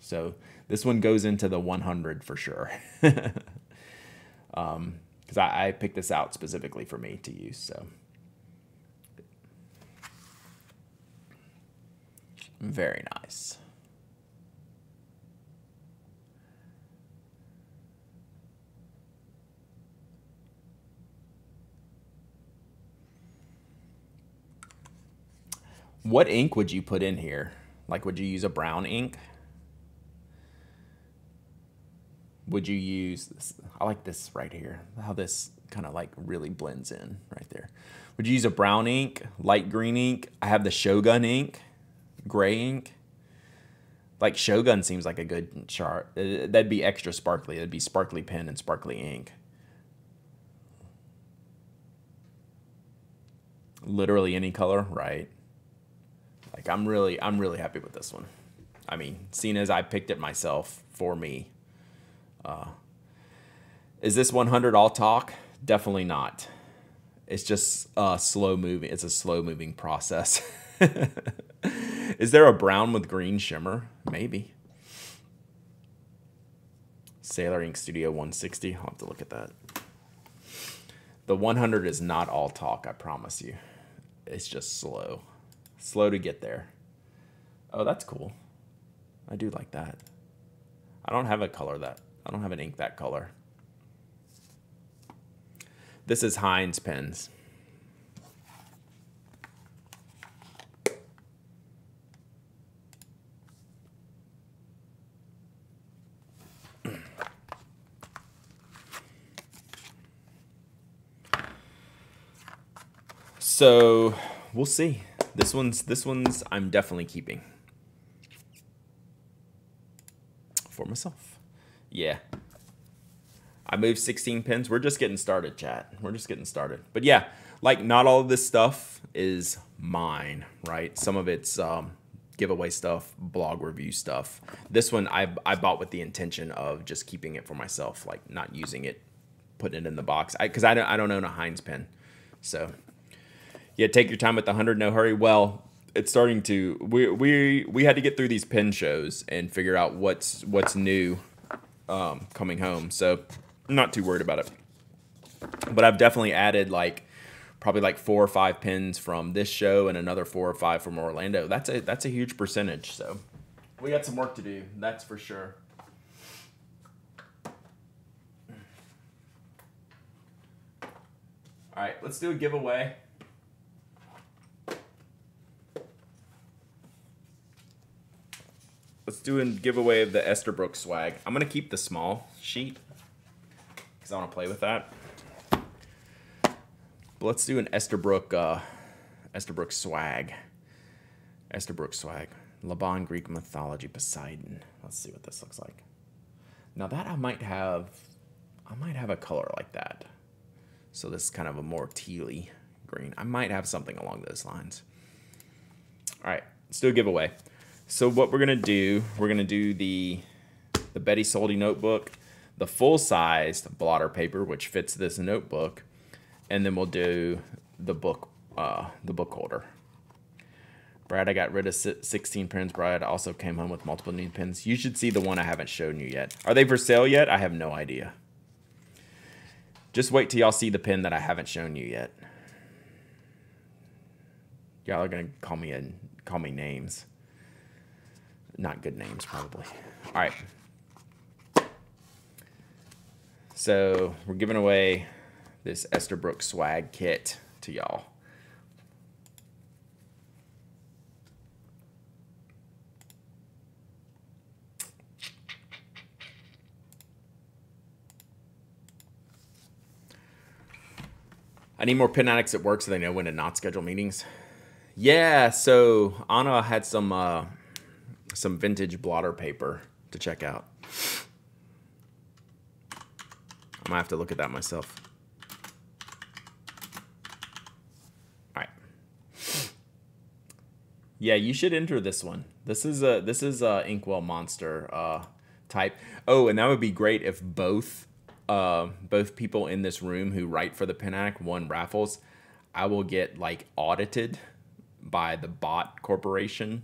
So this one goes into the 100 for sure. um, because I, I picked this out specifically for me to use. So very nice. What ink would you put in here? Like, would you use a brown ink? Would you use this? I like this right here, how this kind of like really blends in right there. Would you use a brown ink, light green ink? I have the Shogun ink, gray ink. Like Shogun seems like a good chart. Uh, that'd be extra sparkly. It'd be sparkly pen and sparkly ink. Literally any color, right? Like I'm really I'm really happy with this one. I mean, seeing as I picked it myself for me. Uh, is this 100 all talk? Definitely not. It's just uh, slow moving. It's a slow moving process. is there a brown with green shimmer? Maybe. Sailor Ink Studio 160. I'll have to look at that. The 100 is not all talk, I promise you. It's just slow. Slow to get there. Oh, that's cool. I do like that. I don't have a color that, I don't have an ink that color. This is Hinze pens. So we'll see. This one's this one's I'm definitely keeping for myself. Yeah. I moved 16 pins. We're just getting started, chat. We're just getting started. But yeah, like not all of this stuff is mine, right? Some of it's um, giveaway stuff, blog review stuff. This one I, I bought with the intention of just keeping it for myself, like not using it, putting it in the box. Because I, I, don't, I don't own a Hinze pen. So yeah, take your time with the hundred, no hurry. Well, it's starting to we we we had to get through these pin shows and figure out what's what's new um, coming home. So not too worried about it. But I've definitely added like probably like four or five pins from this show and another four or five from Orlando. That's a that's a huge percentage. So we got some work to do. That's for sure. All right, let's do a giveaway. Let's do a giveaway of the Esterbrook swag. I'm gonna keep the small sheet because I want to play with that. But let's do an Esterbrook uh, Esterbrook swag. Esterbrook swag. Laban Greek mythology Poseidon. Let's see what this looks like. Now that I might have, I might have a color like that. So this is kind of a more tealy green. I might have something along those lines. All right, let's do a giveaway. So what we're gonna do, we're gonna do the the Betty Soldi notebook, the full sized blotter paper which fits this notebook, and then we'll do the book uh, the book holder. Brad, I got rid of 16 pins. Brad also came home with multiple new pins. You should see the one I haven't shown you yet. Are they for sale yet? I have no idea. Just wait till y'all see the pin that I haven't shown you yet. Y'all are gonna call me and call me names. Not good names, probably. All right. So we're giving away this Esterbrook swag kit to y'all. I need more pin addicts at work so they know when to not schedule meetings. Yeah, so Anna had some uh, some vintage blotter paper to check out. I'm gonna have to look at that myself. All right. Yeah, you should enter this one. This is a this is a Inkwell Monster uh, type. Oh, and that would be great if both uh, both people in this room who write for the Pen Addict won raffles. I will get like audited by the Bot Corporation.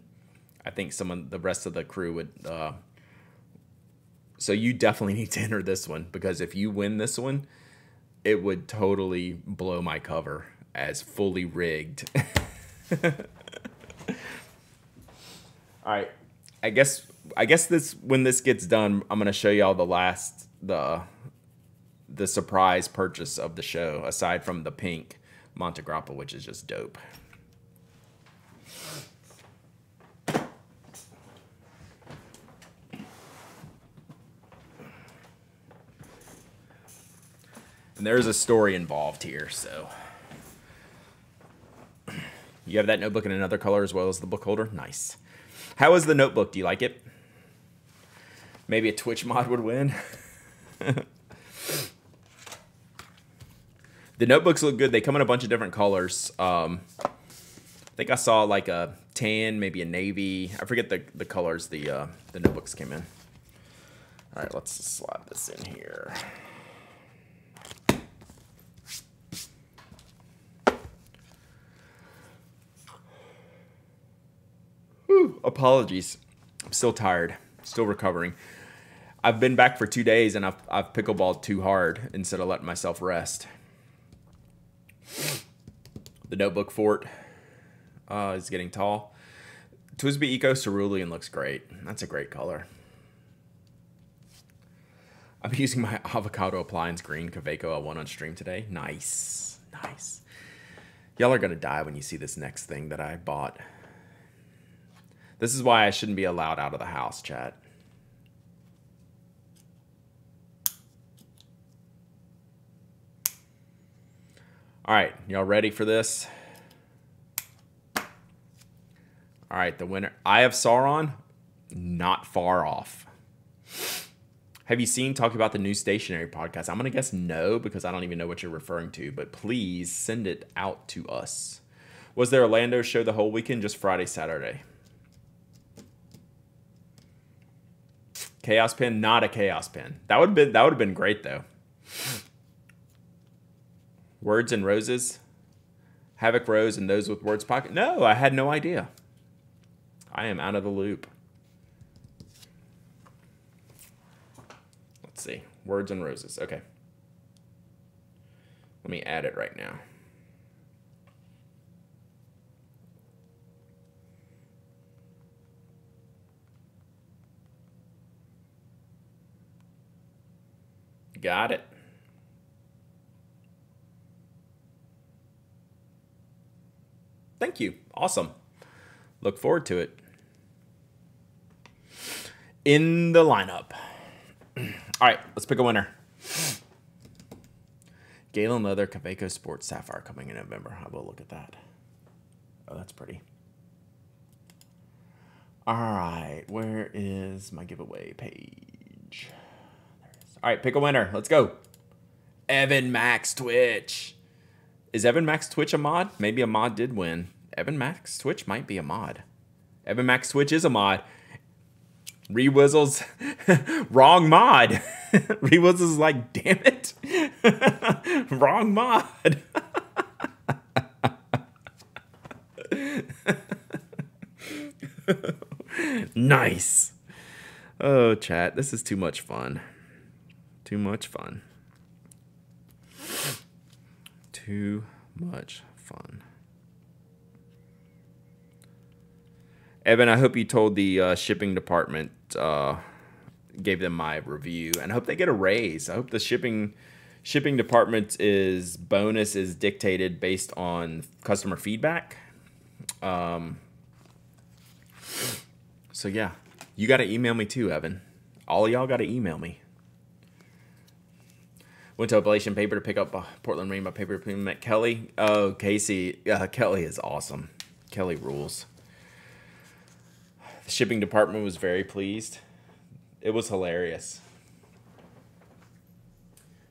I think someone, the rest of the crew would. Uh, so you definitely need to enter this one because if you win this one, it would totally blow my cover as fully rigged. All right, I guess I guess this when this gets done, I'm gonna show y'all the last the the surprise purchase of the show aside from the pink Montegrappa, which is just dope. And there's a story involved here, so. You have that notebook in another color as well as the book holder? Nice. How is the notebook? Do you like it? Maybe a Twitch mod would win. the notebooks look good. They come in a bunch of different colors. Um, I think I saw like a tan, maybe a navy. I forget the, the colors the uh, the notebooks came in. All right, let's slide this in here. Whew, apologies. I'm still tired, still recovering. I've been back for two days and I've, I've pickleballed too hard instead of letting myself rest. The notebook fort uh, is getting tall. TWSBI Eco Cerulean looks great. That's a great color. I'm using my avocado appliance green Kaweco I won on stream today. Nice. Nice. Y'all are going to die when you see this next thing that I bought. This is why I shouldn't be allowed out of the house, chat. All right, y'all ready for this? All right, the winner. Eye of Sauron, not far off. Have you seen talk about the new Stationary podcast? I'm gonna guess no because I don't even know what you're referring to. But please send it out to us. Was there a Lando show the whole weekend? Just Friday, Saturday. Chaos pin, not a chaos pin. That would have been that would have been great though. Words and roses. Havoc Rose and those with words pocket. No, I had no idea. I am out of the loop. Let's see. Words and roses. Okay. Let me add it right now. Got it. Thank you. Awesome. Look forward to it. In the lineup. All right, let's pick a winner. Galen Leather Kaweco Sports Sapphire coming in November. I will look at that. Oh, that's pretty. All right, where is my giveaway page? All right, pick a winner. Let's go. Evan Max Twitch. Is Evan Max Twitch a mod? Maybe a mod did win. Evan Max Twitch might be a mod. Evan Max Twitch is a mod. Rewizzles, wrong mod. Rewizzles is like, damn it, wrong mod. nice. Oh, chat, this is too much fun. Too much fun. too much fun. Evan, I hope you told the uh, shipping department, uh, gave them my review, and I hope they get a raise. I hope the shipping shipping department is bonus is dictated based on customer feedback. Um, so yeah, you got to email me too, Evan. All y'all got to email me. Went to Oblation Paper to pick up a Portland Rainbow Paper. Met Kelly. Oh, Casey. Uh, Kelly is awesome. Kelly rules. The shipping department was very pleased. It was hilarious.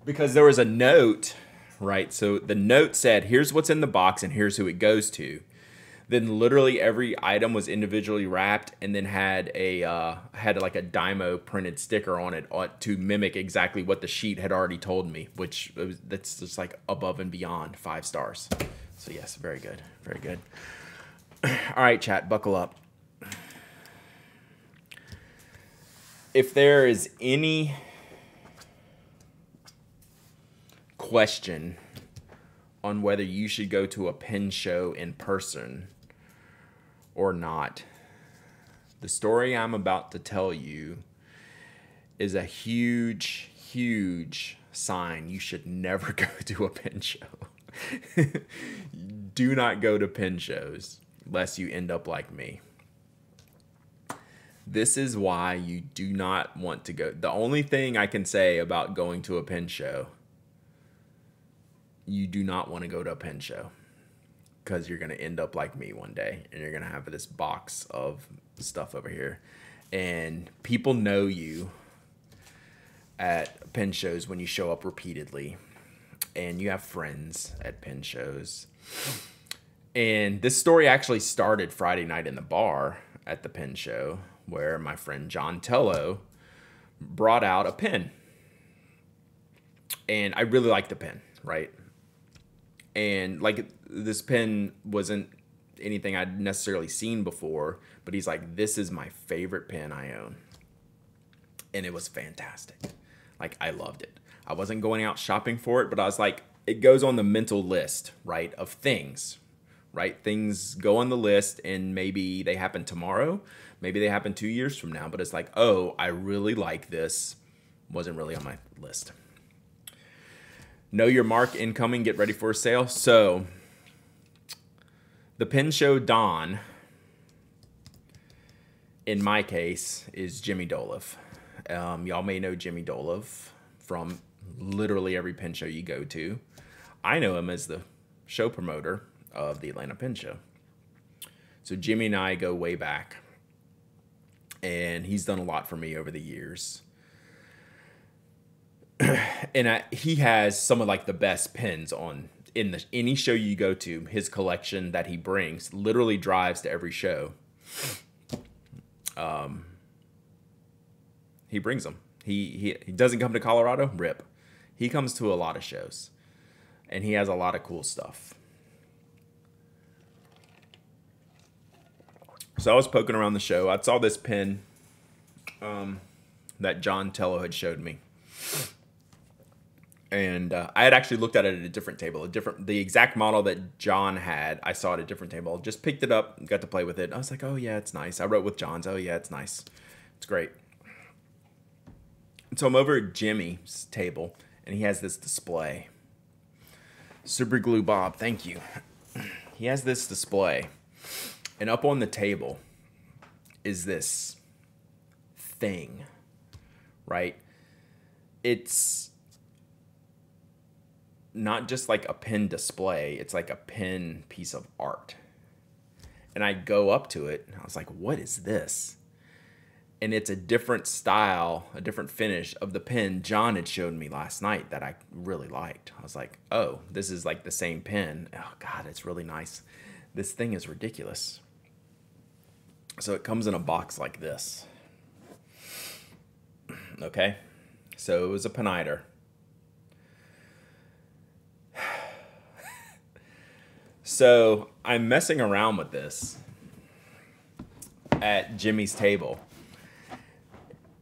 Because there was a note, right? So the note said, here's what's in the box and here's who it goes to. Then literally every item was individually wrapped and then had a uh, had like a Dymo printed sticker on it uh, to mimic exactly what the sheet had already told me, which was, that's just like above and beyond five stars. So yes, very good, very good. All right, chat, buckle up. If there is any question on whether you should go to a pin show in person or not. The story I'm about to tell you is a huge, huge sign you should never go to a pin show. Do not go to pin shows lest you end up like me. This is why you do not want to go. The only thing I can say about going to a pin show, you do not want to go to a pin show because you're going to end up like me one day and you're going to have this box of stuff over here. And people know you at pen shows when you show up repeatedly and you have friends at pen shows. And this story actually started Friday night in the bar at the pen show where my friend John Tello brought out a pen. And I really like the pen, right? and like this pen wasn't anything I'd necessarily seen before, but he's like, "This is my favorite pen I own," and it was fantastic. Like I loved it. I wasn't going out shopping for it, but I was like, it goes on the mental list, right, of things, right? Things go on the list, and maybe they happen tomorrow, maybe they happen two years from now, but it's like, oh, I really like this. Wasn't really on my list know your mark incoming, get ready for a sale. So the pin show Don, in my case, is Jimmy Dolive. Um, y'all may know Jimmy Dolive from literally every pin show you go to. I know him as the show promoter of the Atlanta Pen Show. So Jimmy and I go way back, and he's done a lot for me over the years. and I, he has some of like the best pins on in the any show you go to. His collection that he brings literally drives to every show. Um, he brings them. He, he he doesn't come to Colorado. Rip. He comes to a lot of shows, and he has a lot of cool stuff. So I was poking around the show. I saw this pin um, that John Tello had showed me and uh, I had actually looked at it at a different table, a different, the exact model that John had. I saw at a different table. Just picked it up, got to play with it. I was like, oh yeah, it's nice. I wrote with John's. Oh yeah, it's nice. It's great. And so I'm over at Jimmy's table, and he has this display. Super Glue Bob, thank you. He has this display, and up on the table is this thing, right? It's not just like a pin display, it's like a pin piece of art. And I go up to it and I was like, what is this? And it's a different style, a different finish of the pin John had showed me last night that I really liked. I was like, oh, this is like the same pin. Oh, God, it's really nice. This thing is ridiculous. So it comes in a box like this. Okay. So it was a Pineider. So I'm messing around with this at Jimmy's table.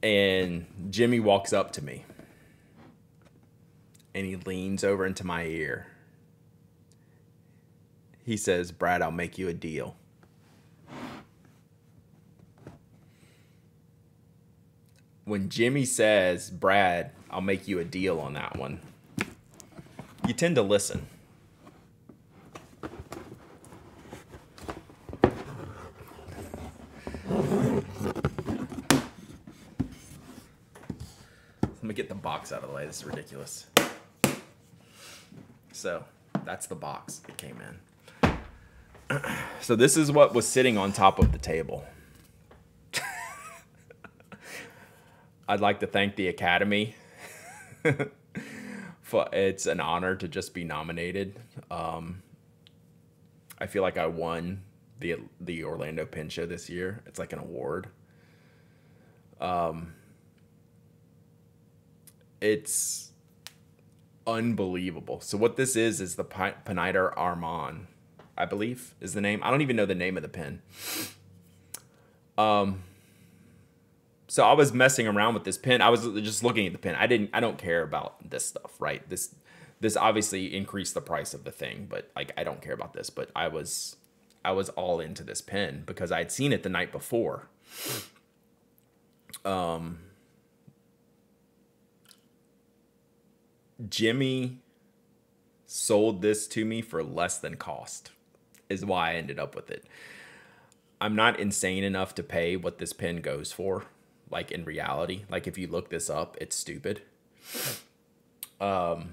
And Jimmy walks up to me and he leans over into my ear he says, Brad, I'll make you a deal. When Jimmy says, Brad, I'll make you a deal on that one, you tend to listen. Me get the box out of the way. This is ridiculous. So that's the box it came in. so this is what was sitting on top of the table. I'd like to thank the Academy. For, it's an honor to just be nominated. Um, I feel like I won the the Orlando Pen Show this year. It's like an award. Um, it's unbelievable. So what this is is the Pineider Armand, I believe is the name. I don't even know the name of the pin. Um. So I was messing around with this pin. I was just looking at the pin. I didn't. I don't care about this stuff, right? This this obviously increased the price of the thing, but like I don't care about this. But I was I was all into this pin because I'd seen it the night before. Um Jimmy sold this to me for less than cost, is why I ended up with it. I'm not insane enough to pay what this pin goes for, like in reality. Like if you look this up, it's stupid. Um,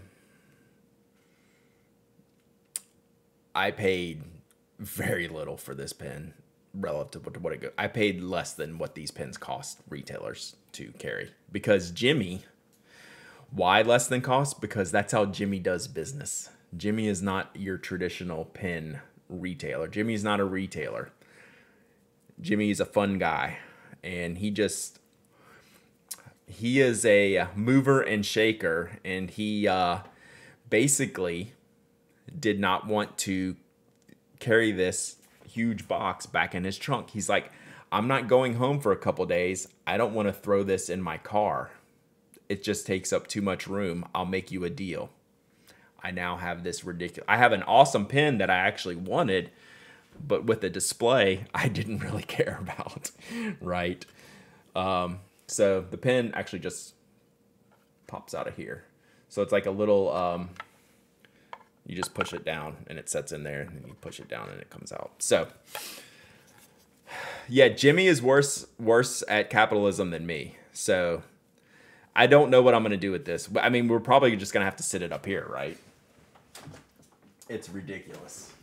I paid very little for this pin relative to what it go. I paid less than what these pins cost retailers to carry because Jimmy why less than cost? Because that's how Jimmy does business. Jimmy is not your traditional pin retailer. Jimmy is not a retailer. Jimmy is a fun guy, and he just he is a mover and shaker, and he uh, basically did not want to carry this huge box back in his trunk. He's like, I'm not going home for a couple days. I don't want to throw this in my car it just takes up too much room. I'll make you a deal. I now have this ridiculous. I have an awesome pin that I actually wanted, but with the display, I didn't really care about, right? Um, so the pin actually just pops out of here. So it's like a little, um, you just push it down and it sets in there and you push it down and it comes out. So yeah, Jimmy is worse, worse at capitalism than me. So I don't know what I'm going to do with this. I mean, we're probably just going to have to sit it up here, right? It's ridiculous.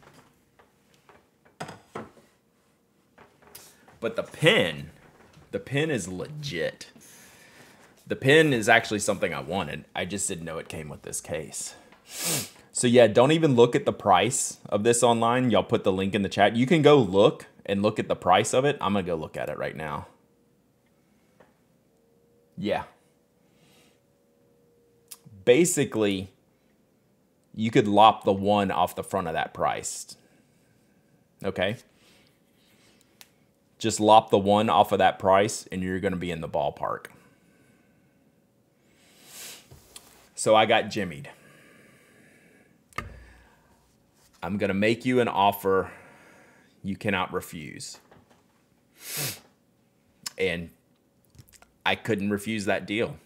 But the pin, the pin is legit. The pin is actually something I wanted. I just didn't know it came with this case. So yeah, don't even look at the price of this online. Y'all put the link in the chat. You can go look and look at the price of it. I'm going to go look at it right now. Yeah, basically you could lop the one off the front of that price. Okay? Just lop the one off of that price and you're going to be in the ballpark. So I got jimmied. I'm going to make you an offer you cannot refuse. And I couldn't refuse that deal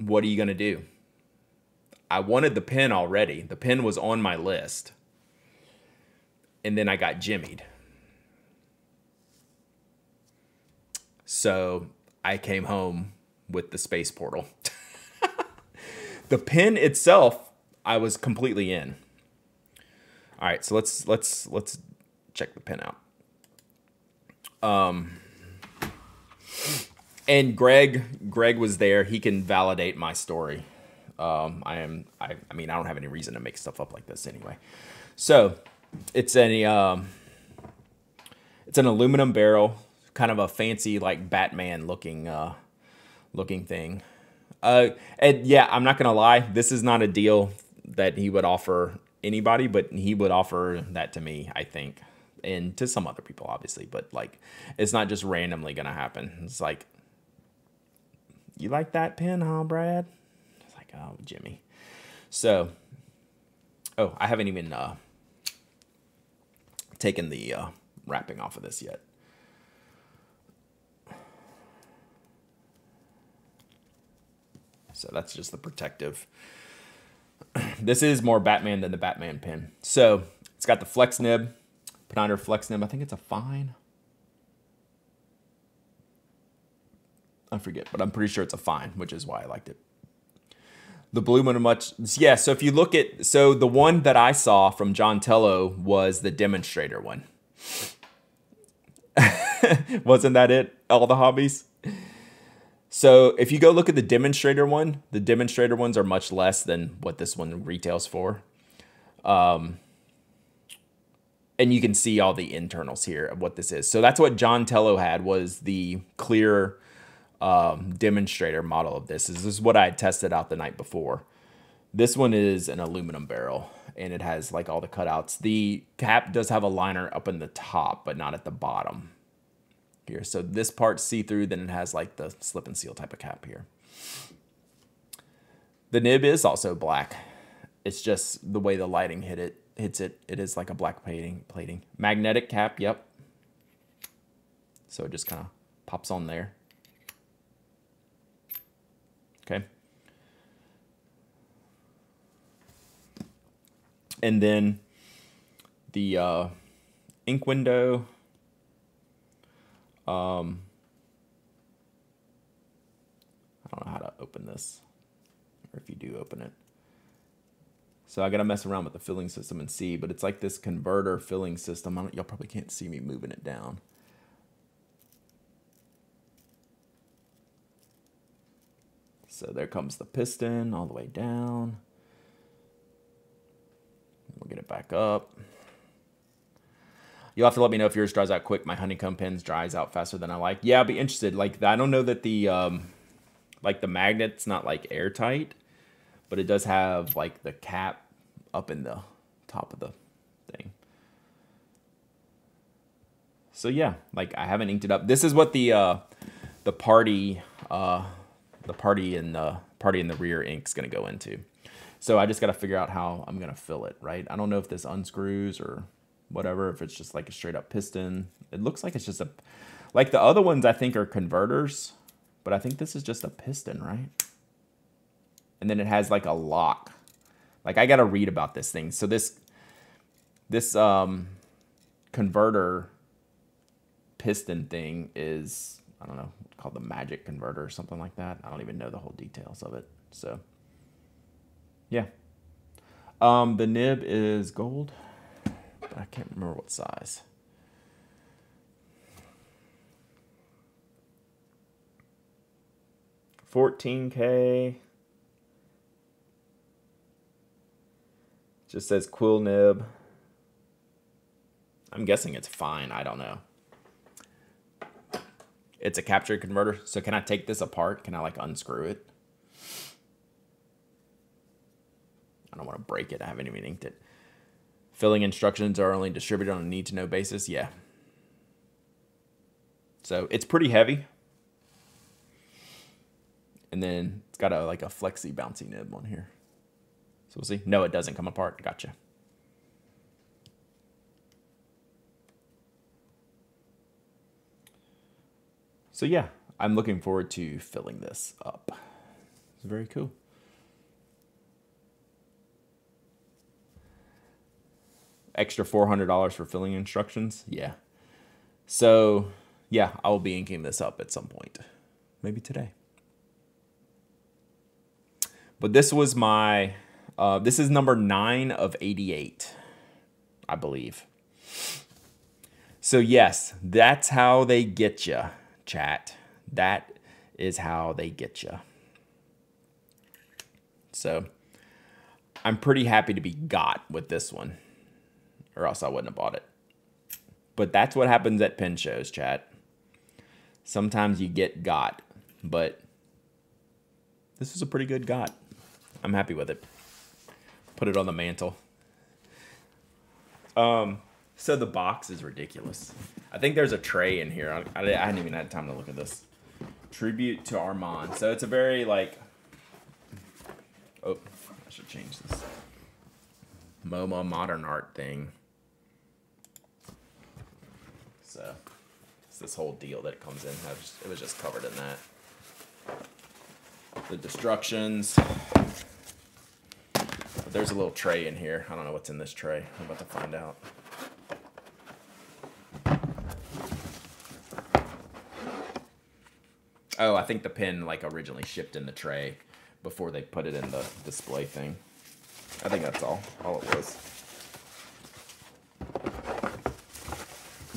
what are you going to do? I wanted the pin already. The pin was on my list. And then I got jimmied. So I came home with the space portal. the pin itself, I was completely in. All right, so let's let's let's check the pin out. Um and Greg, Greg was there. He can validate my story. Um, I am. I, I mean, I don't have any reason to make stuff up like this anyway. So, it's a um, it's an aluminum barrel, kind of a fancy like Batman looking uh, looking thing. Uh, and yeah, I'm not gonna lie. This is not a deal that he would offer anybody, but he would offer that to me. I think, and to some other people, obviously. But like, it's not just randomly gonna happen. It's like you like that pen, huh, Brad? It's like, oh, Jimmy. So, Oh, I haven't even uh, taken the uh, wrapping off of this yet. So that's just the protective. this is more Batman than the Batman pin. So it's got the flex nib, Pineider flex nib. I think it's a fine. I forget, but I'm pretty sure it's a fine, which is why I liked it. The blue one much yeah. So if you look at so the one that I saw from John Tello was the demonstrator one. Wasn't that it? All the hobbies. So if you go look at the demonstrator one, the demonstrator ones are much less than what this one retails for. Um, and you can see all the internals here of what this is. So that's what John Tello had was the clear um, demonstrator model of this. Is this is what I had tested out the night before. This one is an aluminum barrel and it has like all the cutouts. The cap does have a liner up in the top, but not at the bottom here. So this part's see-through, then it has like the slip and seal type of cap here. The nib is also black. It's just the way the lighting hit it hits it. It is like a black plating. Plating magnetic cap. Yep. So it just kind of pops on there. Okay. And then the uh, ink window um, I don't know how to open this, or if you do open it. So I gotta mess around with the filling system and see, but it's like this converter filling system. Y'all probably can't see me moving it down. So there comes the piston all the way down. We'll get it back up. You'll have to let me know if yours dries out quick. My honeycomb pins dries out faster than I like. Yeah, I'll be interested. Like I don't know that the um, like the magnet's not like airtight, but it does have like the cap up in the top of the thing. So yeah, like I haven't inked it up. This is what the uh, the party uh, the party in the party in the rear ink's gonna go into. So I just got to figure out how I'm gonna fill it. Right? I don't know if this unscrews or whatever, if it's just like a straight up piston. It looks like it's just a, like the other ones I think are converters, but I think this is just a piston, right? And then it has like a lock. Like I got to read about this thing. So this, this um, converter piston thing is, I don't know, called the magic converter or something like that. I don't even know the whole details of it. So yeah. Um, the nib is gold. but I can't remember what size. Fourteen K. Just says quill nib. I'm guessing it's fine. I don't know. It's a capture converter. So can I take this apart? Can I like unscrew it? I don't want to break it. I haven't even inked it. Filling instructions are only distributed on a need to know basis. Yeah. So it's pretty heavy. And then it's got a like a flexi bouncy nib on here. So we'll see. No, it doesn't come apart. Gotcha. So yeah, I'm looking forward to filling this up. It's very cool. extra $400 for filling instructions. Yeah. So, yeah, I will be inking this up at some point. Maybe today. But this was my, uh, this is number nine of 88, I believe. So, yes, that's how they get you, chat. That is how they get you. So, I'm pretty happy to be got with this one or else I wouldn't have bought it. But that's what happens at pin shows, chat. Sometimes you get got, but this is a pretty good got. I'm happy with it. Put it on the mantle. Um, so the box is ridiculous. I think there's a tray in here. I, I, I hadn't even had time to look at this. Tribute to Armand. So it's a very like. Oh, I should change this. MoMA modern art thing. So it's this whole deal that comes in. It was just covered in that. The destructions. But there's a little tray in here. I don't know what's in this tray. I'm about to find out. Oh, I think the pin like originally shipped in the tray before they put it in the display thing. I think that's all. All it was.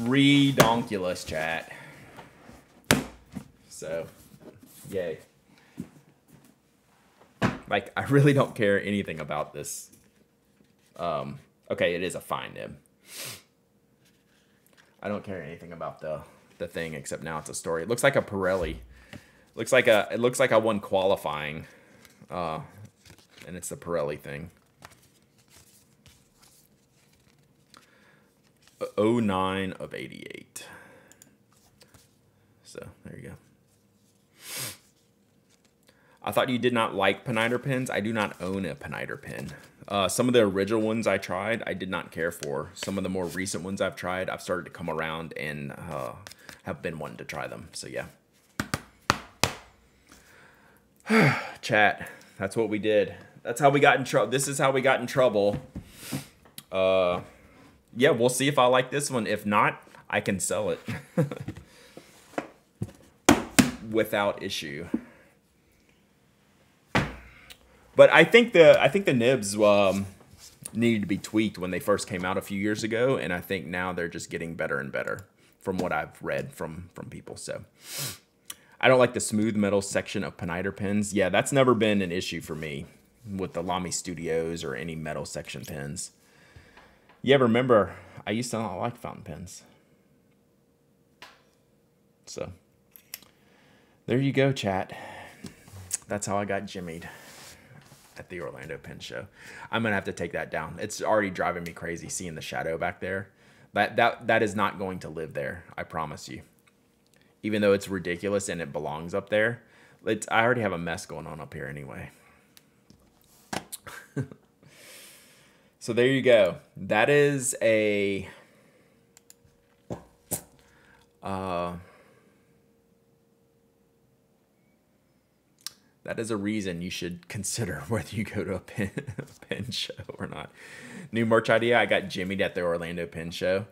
Redonkulous chat. So, yay. Like, I really don't care anything about this. Um, okay, it is a fine nib. I don't care anything about the the thing except now it's a story. It looks like a Pirelli. Looks like a it looks like I won qualifying. Uh, and it's the Pirelli thing. 09 of 88. So there you go. I thought you did not like Pineider pins. I do not own a Pineider pin. Uh, some of the original ones I tried, I did not care for. Some of the more recent ones I've tried, I've started to come around and uh, have been wanting to try them. So yeah. Chat. That's what we did. That's how we got in trouble. This is how we got in trouble. Uh, yeah, we'll see if I like this one. If not, I can sell it without issue. But I think the I think the nibs um, needed to be tweaked when they first came out a few years ago, and I think now they're just getting better and better from what I've read from from people. So I don't like the smooth metal section of Pineider pins. Yeah, that's never been an issue for me with the Lamy Studios or any metal section pins. Yeah, remember, I used to not like fountain pens. So, there you go, chat. That's how I got jimmied at the Orlando Pen Show. I'm gonna have to take that down. It's already driving me crazy seeing the shadow back there. That that that is not going to live there. I promise you. Even though it's ridiculous and it belongs up there, it's, I already have a mess going on up here anyway. So there you go. That is a uh, that is a reason you should consider whether you go to a pin, a pen show or not. New merch idea. I got jimmied at the Orlando pen Show.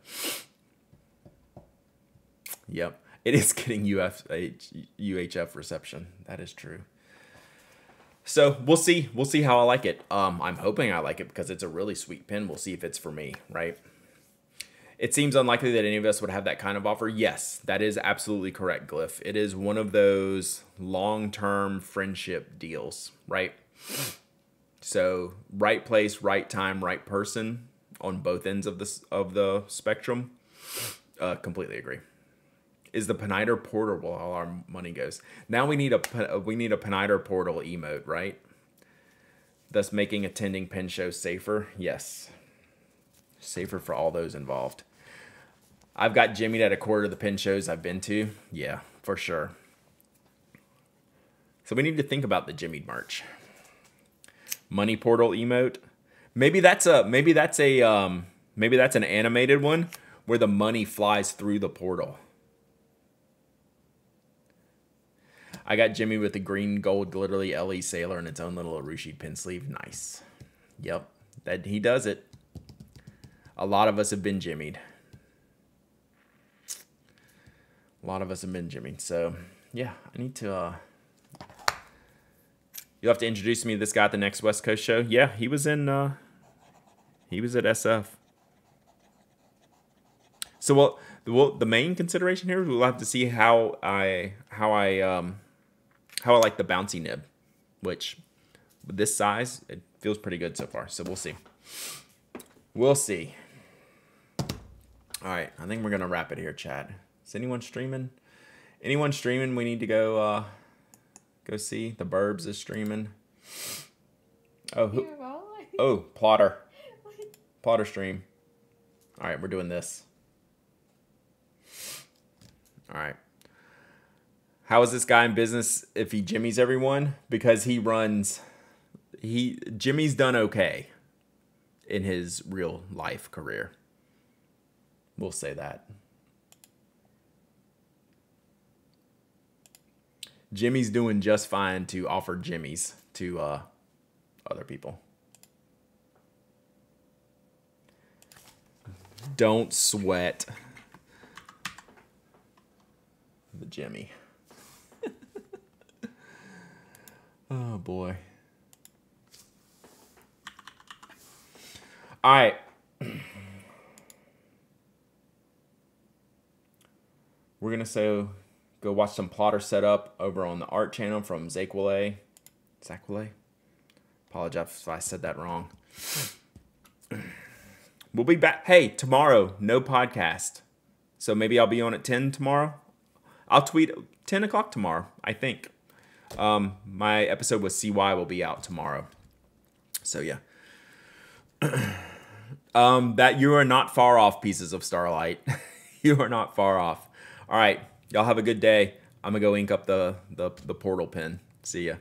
Yep, it is getting UF, UHF reception. That is true. So we'll see. We'll see how I like it. Um, I'm hoping I like it because it's a really sweet pen. We'll see if it's for me, right? It seems unlikely that any of us would have that kind of offer. Yes, that is absolutely correct, Glyph. It is one of those long-term friendship deals, right? So right place, right time, right person on both ends of this of the spectrum. Uh, completely agree is the Pineider portal where all our money goes. Now we need a we need a Pineider portal emote, right? Thus making attending pen shows safer. Yes, safer for all those involved. I've got Jimmy at a quarter of the pen shows I've been to. Yeah, for sure. So we need to think about the Jimmy merch. Money portal emote. Maybe that's a maybe that's a um maybe that's an animated one where the money flies through the portal. I got Jimmy with the green gold glitterly LE sailor and its own little Urushi pin sleeve. Nice. Yep, that he does it. A lot of us have been jimmied. A lot of us have been jimmied. So, yeah, I need to... Uh, You'll have to introduce me to this guy at the next West Coast show. Yeah, he was in... Uh, he was at SF. So, well, well, the main consideration here, we'll have to see how I how I um, how I like the bouncy nib, which with this size, it feels pretty good so far. So we'll see. We'll see. All right, I think we're gonna wrap it here, Chad. Is anyone streaming? Anyone streaming? We need to go uh, go see. The Burbs is streaming. Oh, who? Oh, plotter. Plotter stream. All right, we're doing this. All right. How is this guy in business if he jimmies everyone? Because he runs he Jimmy's done okay. in his real life career. We'll say that. Jimmy's doing just fine to offer Jimmy's to uh, other people. Don't sweat the Jimmy. Oh boy. All right. We're going to say go watch some plotter setup over on the art channel from Zaquile. Zaquile? Apologize if I said that wrong. We'll be back. Hey, tomorrow, no podcast. So maybe I'll be on at 10 tomorrow. I'll tweet 10 o'clock tomorrow, I think. Um, my episode with CY will be out tomorrow. So yeah. um, that you are not far off, pieces of Starlight. you are not far off. All right. Y'all have a good day. I'm gonna go ink up the the, the portal pin. See ya.